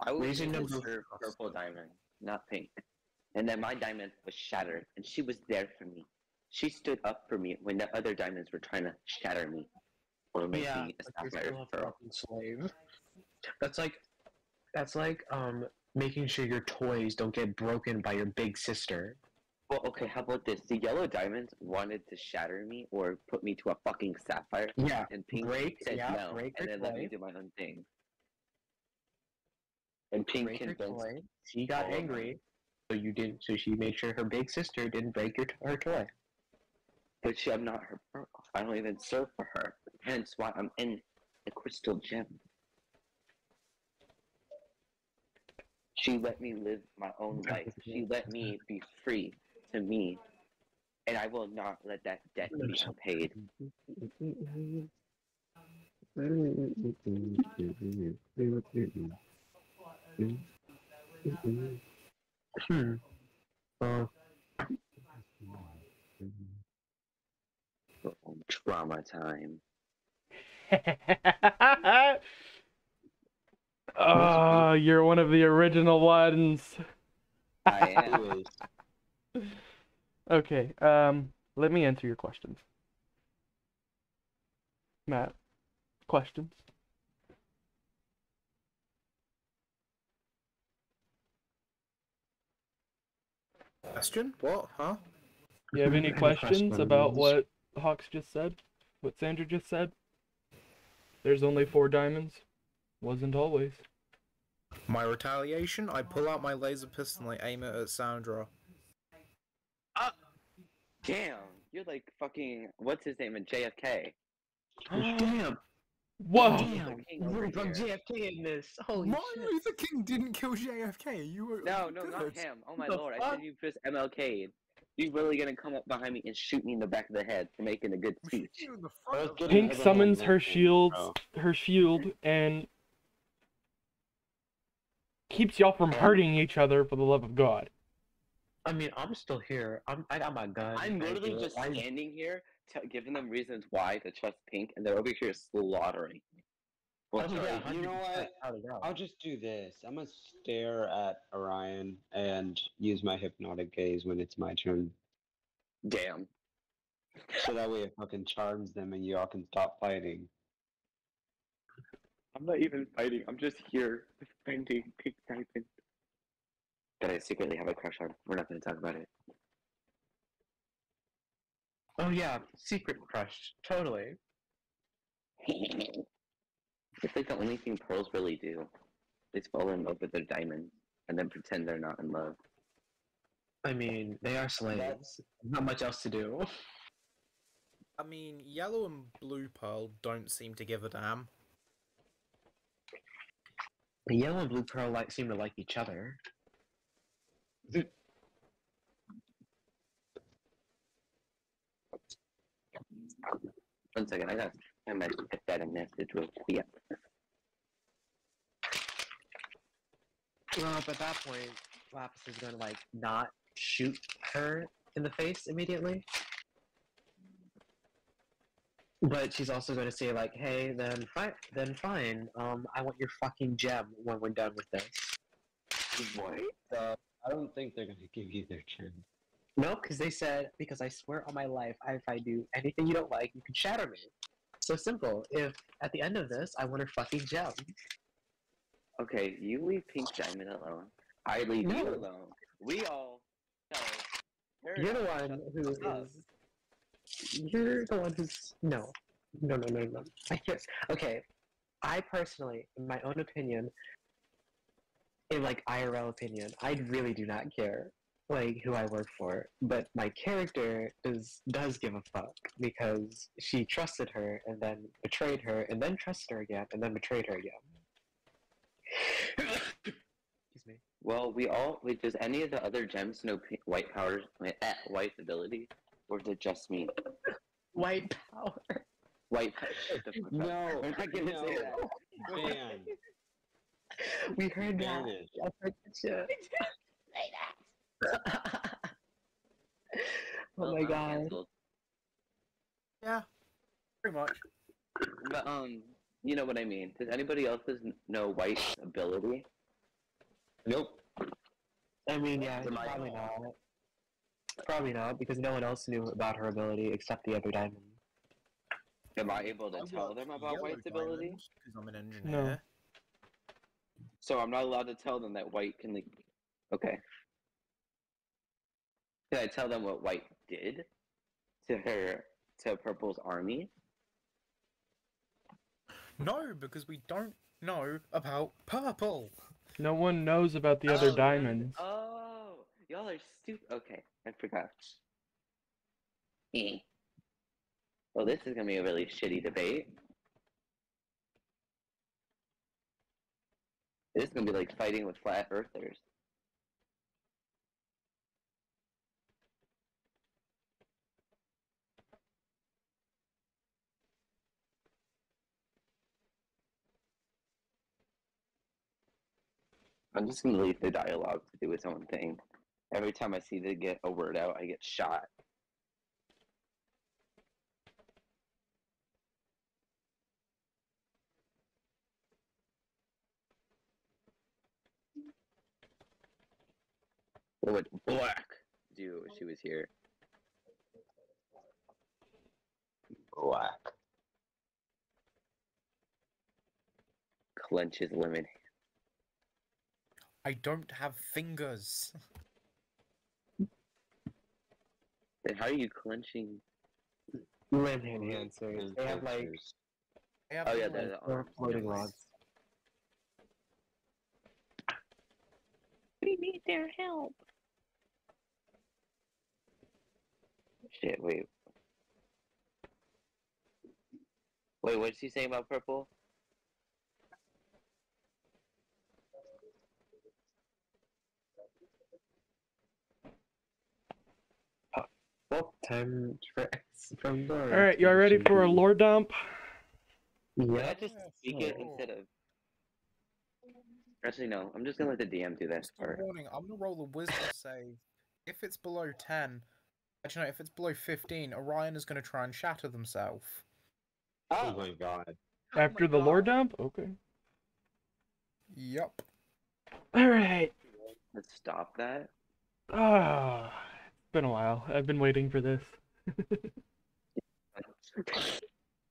Speaker 4: I was
Speaker 3: Reason number-
Speaker 4: purple diamond, not pink. And then my diamond was shattered, and she was there for me. She stood up for me when the other diamonds were trying to shatter me or make
Speaker 3: yeah,
Speaker 4: me a sapphire pearl.
Speaker 3: slave. That's like, that's like um making sure your toys don't get broken by your big sister.
Speaker 4: Well, okay, how about this? The yellow diamonds wanted to shatter me or put me to a fucking sapphire,
Speaker 3: Yeah,
Speaker 4: and pink
Speaker 3: break,
Speaker 4: said
Speaker 3: yeah,
Speaker 4: no,
Speaker 3: break
Speaker 4: and then let me do my own thing. And pink
Speaker 3: break her
Speaker 4: convinced
Speaker 3: toy. She got
Speaker 4: them.
Speaker 3: angry, so you didn't. So she made sure her big sister didn't break your her toy.
Speaker 4: But she, I'm not her. I don't even serve for her. Hence why I'm in the crystal gem. She let me live my own life. She let me be free to me. And I will not let that debt be unpaid.
Speaker 3: Uh,
Speaker 4: Trauma time.
Speaker 1: oh, you're one of the original ones.
Speaker 4: I am.
Speaker 1: Okay, um, let me answer your questions. Matt, questions?
Speaker 2: Question? What? Huh?
Speaker 1: You have any
Speaker 3: Any
Speaker 1: questions about what Hawks just said? What Sandra just said? There's only four diamonds. Wasn't always.
Speaker 2: My retaliation? I pull out my laser pistol and I aim it at Sandra. Ah!
Speaker 4: Damn. You're like fucking, what's his name in JFK?
Speaker 3: damn.
Speaker 1: Whoa!
Speaker 4: Damn. King
Speaker 3: We're from. JFK in this. Holy
Speaker 2: Martin
Speaker 3: shit.
Speaker 2: Luther King didn't kill JFK. You were
Speaker 4: No, no, not him. Oh my
Speaker 3: The
Speaker 4: lord, I said you just MLK'd. You really gonna come up behind me and shoot me in the back of the head for making a good speech?
Speaker 2: you in the
Speaker 6: I
Speaker 2: front
Speaker 6: was
Speaker 2: of
Speaker 6: getting
Speaker 1: Pink summons her
Speaker 6: listening,
Speaker 1: shields,
Speaker 6: bro.
Speaker 1: her shield, and keeps y'all from hurting each other for the love of God.
Speaker 3: I mean, I'm still here. I'm. I got my gun.
Speaker 4: I'm literally just standing here, t- giving them reasons why to trust Pink, and they're over here slaughtering. Oh, well,
Speaker 3: Oh, yeah,
Speaker 6: you know what?
Speaker 3: how to go.
Speaker 6: I'll just do this. I'm gonna stare at Orion and use my hypnotic gaze when it's my turn,
Speaker 4: damn.
Speaker 6: so that way it fucking charms them and y'all can stop fighting.
Speaker 4: I'm not even fighting. I'm just here defending Pink Diamond. That I secretly have a crush on. We're not gonna talk about it.
Speaker 3: Oh yeah, secret crush. Totally.
Speaker 4: it's like the only thing pearls really do. They fall in love with their diamonds and then pretend they're not in love.
Speaker 3: I mean, they are slaves. Not much else to do.
Speaker 2: I mean, yellow and blue pearl don't seem to give a damn.
Speaker 3: The Yellow and blue pearl like seem to like each other.
Speaker 4: One second, I gotta find my pathetic message real quick.
Speaker 3: Well, but at that point, Lapis is gonna like not shoot her in the face immediately. But she's also gonna say like, "Hey, then fine, then fine. Um, I want your fucking gem when we're done with this."
Speaker 4: What?
Speaker 6: So I don't think they're gonna give you their gem.
Speaker 3: No, because they said because I swear on my life, if I do anything you don't like, you can shatter me. So simple. If at the end of this, I want her fucking gem.
Speaker 4: Okay, you leave Pink Diamond alone. I leave you alone. We all
Speaker 3: You're the one who
Speaker 4: up.
Speaker 3: is. You're the one who's no, no, no, no, no. I can't. Okay, I personally, in my own opinion, in like IRL opinion, I really do not care like who I work for, but my character does does give a fuck because she trusted her and then betrayed her and then trusted her again and then betrayed her again. Excuse me.
Speaker 4: Well, we all wait. Does any of the other gems know pink, white powers? Wait, eh, white's ability, or is it just me?
Speaker 3: White power.
Speaker 4: White power. shut the fuck up.
Speaker 6: No,
Speaker 4: We're not gonna say that.
Speaker 6: Man,
Speaker 3: We heard that.
Speaker 6: Vanish.
Speaker 3: I heard that shit. oh
Speaker 4: Well,
Speaker 3: my god.
Speaker 4: canceled.
Speaker 2: Yeah, pretty much.
Speaker 4: But um, you know what I mean. Does anybody else know White's ability?
Speaker 6: Nope.
Speaker 3: I mean, yeah,
Speaker 4: Am I-
Speaker 3: probably not. Probably not, because no one else knew about her ability except the other diamond.
Speaker 4: Am I able to
Speaker 2: I
Speaker 4: tell them about
Speaker 2: Yellow
Speaker 4: White's ability?
Speaker 2: Because I'm an engineer. No.
Speaker 4: So I'm not allowed to tell them that White can like. Okay. Can I tell them what White did to her to Purple's army?
Speaker 2: No, because we don't know about purple.
Speaker 1: No one knows about the other
Speaker 4: Oh, none-
Speaker 1: diamonds.
Speaker 4: Oh, y'all are stupid. Okay, I forgot. Eh. Well, this is gonna be a really shitty debate. This is gonna be like fighting with flat earthers. I'm just gonna leave the dialogue to do its own thing. Every time I see they get a word out, I get shot. What would Black do if she was here?
Speaker 6: Black.
Speaker 4: Clench his lemon.
Speaker 2: I don't have fingers.
Speaker 4: Then how are you clenching?
Speaker 3: Limb hand answers. They have like
Speaker 2: I have
Speaker 4: Oh yeah,
Speaker 2: uh,
Speaker 4: they're the
Speaker 3: four
Speaker 4: arms.
Speaker 3: floating rods.
Speaker 4: We need their help. Shit, wait. Wait, what did she say about purple?
Speaker 3: Time for X from the.
Speaker 1: All right, y'all ready for a lore dump?
Speaker 4: Can I
Speaker 3: Yeah.
Speaker 4: just
Speaker 8: Yeah,
Speaker 4: speak it instead of? Actually, no. I'm just gonna let the DM do that
Speaker 2: Just a
Speaker 4: part.
Speaker 2: warning, I'm gonna roll a wisdom save. If it's below 10, actually, no, if it's below 15, Orion is gonna try and shatter themselves.
Speaker 6: Oh my god.
Speaker 1: After the lore dump? Okay.
Speaker 2: Yup.
Speaker 1: All right.
Speaker 4: Let's stop that.
Speaker 1: Ah, it's been a while. I've been waiting for this.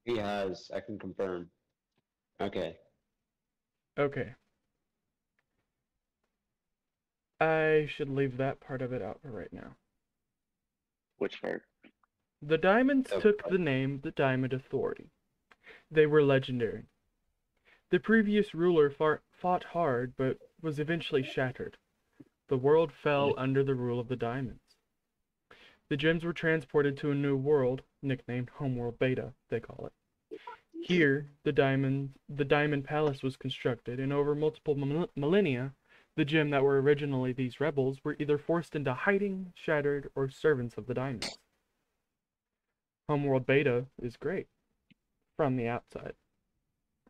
Speaker 6: He has, I can confirm. Okay.
Speaker 1: okay. I should leave that part of it out for right now.
Speaker 4: Which part?
Speaker 1: The diamonds
Speaker 6: Oh,
Speaker 1: took the name the Diamond Authority. They were legendary. The previous ruler fought hard, but was eventually shattered. The world fell hmm. under the rule of the diamonds. The gems were transported to a new world, nicknamed Homeworld Beta, they call it. Here, the diamond, the Diamond Palace was constructed, and over multiple mil- millennia, the gem that were originally these rebels were either forced into hiding, shattered, or servants of the diamonds. Homeworld Beta is great from the outside.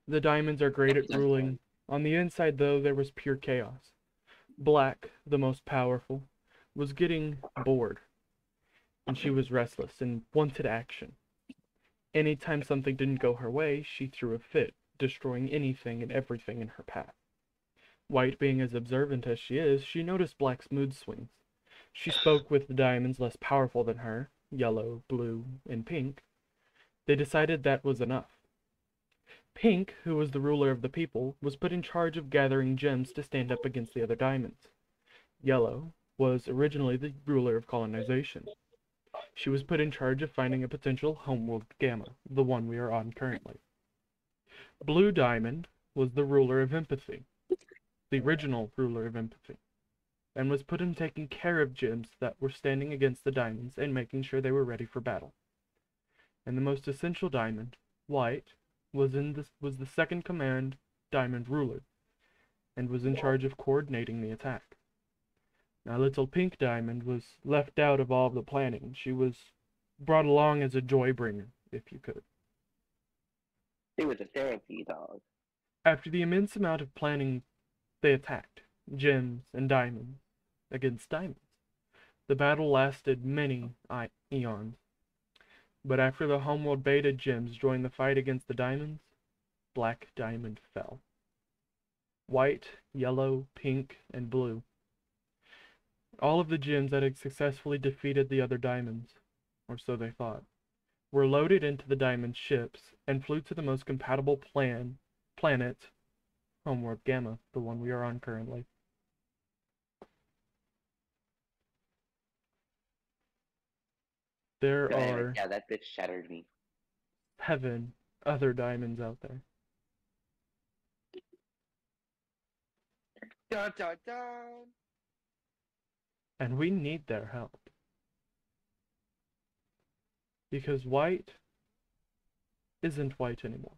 Speaker 1: The diamonds are great at ruling. On the inside, though, there was pure chaos. Black, the most powerful, was getting bored, and she was restless and wanted action. Anytime something didn't go her way, she threw a fit, destroying anything and everything in her path. White, being as observant as she is, she noticed Black's mood swings. She spoke with the diamonds less powerful than her, yellow, blue, and pink. They decided that was enough. Pink, who was the ruler of the people, was put in charge of gathering gems to stand up against the other diamonds. Yellow was originally the ruler of colonization. She was put in charge of finding a potential homeworld gamma, the one we are on currently. Blue Diamond was the ruler of empathy, the original ruler of empathy, and was put in taking care of gems that were standing against the diamonds and making sure they were ready for battle. And the most essential diamond, White, was in this was the second command diamond ruler, and was in charge of coordinating the attack. Now little pink diamond was left out of all the planning. She was brought along as a joy bringer, if you could.
Speaker 4: It was a therapy dog.
Speaker 1: After the immense amount of planning, they attacked gems and diamonds against diamonds. The battle lasted many eons. But after the homeworld beta gems joined the fight against the diamonds, Black Diamond fell. White, yellow, pink, and blue. All of the gems that had successfully defeated the other diamonds, or so they thought, were loaded into the diamond ships and flew to the most compatible plan planet, Homeworld Gamma, the one we are on currently. There
Speaker 4: Yeah,
Speaker 1: are
Speaker 4: yeah, that bitch shattered me.
Speaker 1: heaven other diamonds out there.
Speaker 4: Dun, dun, dun.
Speaker 1: And we need their help. Because white isn't white anymore.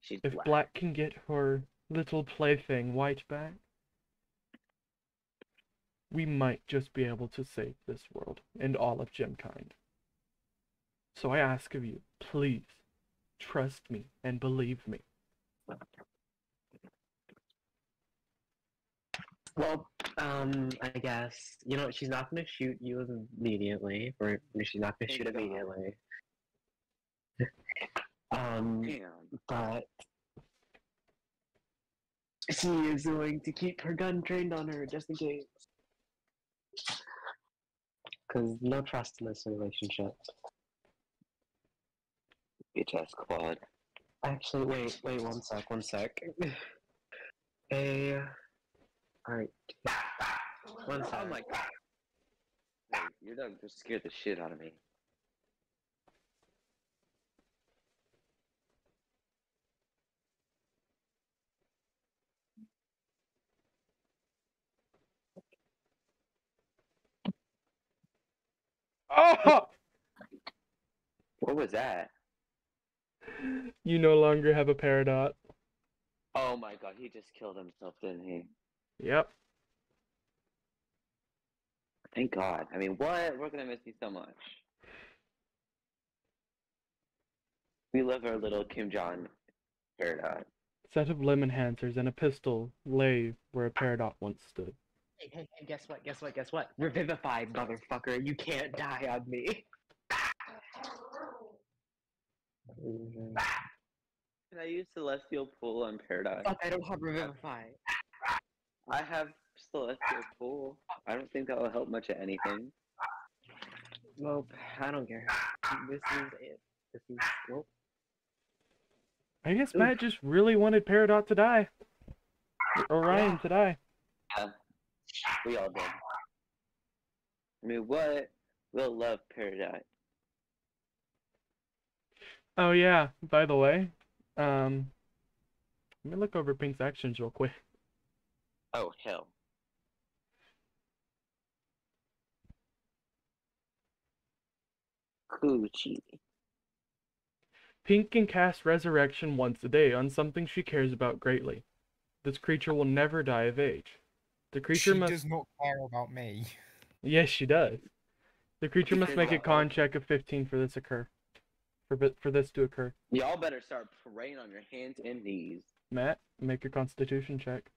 Speaker 4: She's
Speaker 1: If
Speaker 4: black.
Speaker 1: black can get her little plaything white back, we might just be able to save this world and all of Gemkind. So I ask of you, please, trust me and believe me.
Speaker 3: Well, um, I guess you know she's not gonna shoot you immediately, or she's not gonna
Speaker 4: Thank
Speaker 3: shoot
Speaker 4: God.
Speaker 3: immediately. um,
Speaker 4: Damn.
Speaker 3: but she is going to keep her gun trained on her just in case. Cause no trust in this relationship.
Speaker 4: Bitch ass quad.
Speaker 3: Actually, wait, wait, one sec, one sec. A, alright. One
Speaker 4: Oh
Speaker 3: sec.
Speaker 4: my god. Hey, your dog just scared the shit out of me.
Speaker 1: Oh!
Speaker 4: What was that?
Speaker 1: You no longer have a Peridot.
Speaker 4: Oh my god, he just killed himself, didn't he?
Speaker 1: Yep.
Speaker 4: Thank God. I mean, what? We're gonna miss you so much. We love our little Kim Jong Peridot.
Speaker 1: Set of limb enhancers and a pistol lay where a Peridot once stood.
Speaker 3: Hey, hey, hey, guess what? Guess what? Guess what? Revivify, motherfucker. You can't die on me.
Speaker 4: Can I use Celestial Pool on Peridot?
Speaker 3: Fuck, I don't have Revivify.
Speaker 4: I have Celestial Pool. I don't think that will help much at anything.
Speaker 3: Nope, I don't care. This is it. This is nope.
Speaker 1: I guess
Speaker 3: Oof.
Speaker 1: Matt just really wanted Peridot to die. Or Orion to die.
Speaker 4: We all did. I mean, what? We'll love Peridot.
Speaker 1: Oh yeah, by the way, um, let me look over Pink's actions real quick.
Speaker 4: Oh, hell. Coochie.
Speaker 1: Pink can cast Resurrection once a day on something she cares about greatly. This creature will never die of age. The creature
Speaker 8: she
Speaker 1: must.
Speaker 8: does not care about me.
Speaker 1: Yes, she does. The creature must make a con check of 15 for this occur. For bi- for this to occur.
Speaker 4: Y'all better start praying on your hands and knees.
Speaker 1: Matt, make a Constitution check.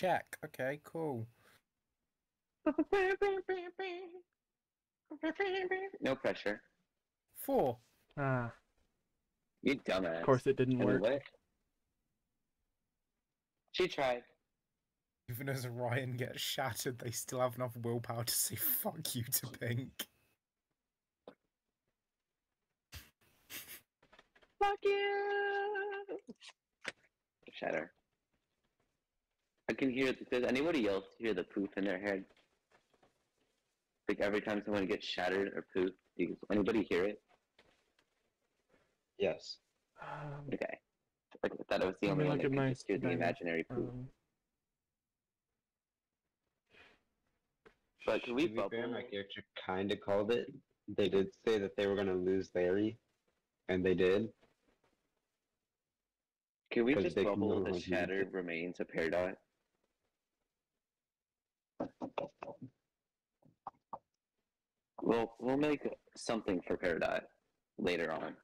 Speaker 8: Check. Okay, cool.
Speaker 4: No pressure.
Speaker 8: Four.
Speaker 1: Ah,
Speaker 4: You dumbass.
Speaker 1: of course it didn't
Speaker 4: I mean,
Speaker 1: work.
Speaker 4: what? She tried.
Speaker 8: Even as Ryan gets shattered, they still have enough willpower to say fuck you to Pink.
Speaker 4: Fuck you! Shatter. I can hear. Does anybody else hear the poof in their head? Like every time someone gets shattered or poof, does anybody hear it?
Speaker 5: Yes.
Speaker 1: Um,
Speaker 4: Okay. I thought I was the only one
Speaker 1: look
Speaker 4: that
Speaker 1: at
Speaker 4: could
Speaker 1: my
Speaker 4: hear the imaginary poof.
Speaker 1: um,
Speaker 4: But can we
Speaker 6: To be fair, my
Speaker 4: bubble?
Speaker 6: character kind of called it. They did say that they were going to lose Larry, and they did.
Speaker 4: Can we just
Speaker 6: they can
Speaker 4: bubble
Speaker 6: no
Speaker 4: the
Speaker 6: longer use
Speaker 4: shattered remains of Peridot? We'll we'll make something for Peridot later on.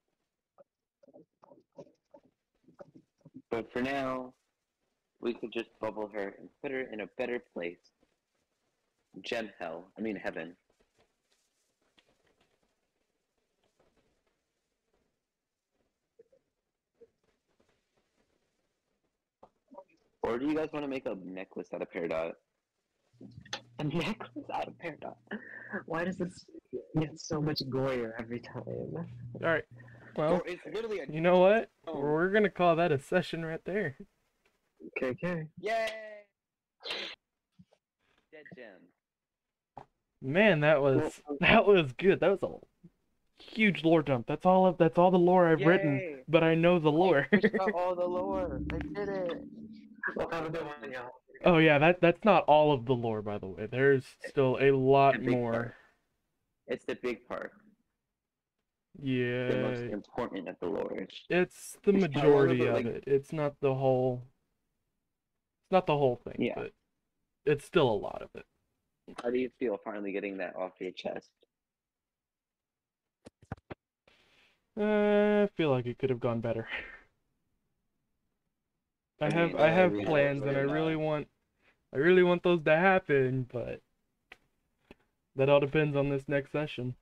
Speaker 4: But for now, we could just bubble her and put her in a better place. Gem hell. I mean heaven. Or do you guys want to make a necklace out of Peridot?
Speaker 3: A necklace out of Peridot. Why does this get so much goyer every time?
Speaker 1: Alright. Well,
Speaker 4: Or it's literally a
Speaker 1: you know what?
Speaker 4: Oh.
Speaker 1: We're gonna call that a session right there.
Speaker 3: Okay, okay.
Speaker 4: Yay! Dead gem.
Speaker 1: Man, that was um, that was good. That was a huge lore dump. That's all of that's all the lore I've written, but I know the lore.
Speaker 3: I all the lore. I did it. Well, have a good one, y'all.
Speaker 1: Oh yeah, that that's not all of the lore by the way. There's still a lot
Speaker 4: The
Speaker 1: more.
Speaker 4: part. It's the big part.
Speaker 1: Yeah.
Speaker 4: The most important of the lore.
Speaker 1: It's the
Speaker 4: It's not all of
Speaker 1: majority
Speaker 4: it,
Speaker 1: of
Speaker 4: like-
Speaker 1: it. It's not the whole. It's not the whole thing,
Speaker 4: Yeah.
Speaker 1: but it's still a lot of it.
Speaker 4: How do you feel finally getting that off your chest?
Speaker 1: Uh, I feel like it could have gone better. I
Speaker 4: I
Speaker 1: have
Speaker 4: mean,
Speaker 1: I have
Speaker 6: we have
Speaker 1: plans and I really want I really want those to happen, but that all depends on this next session.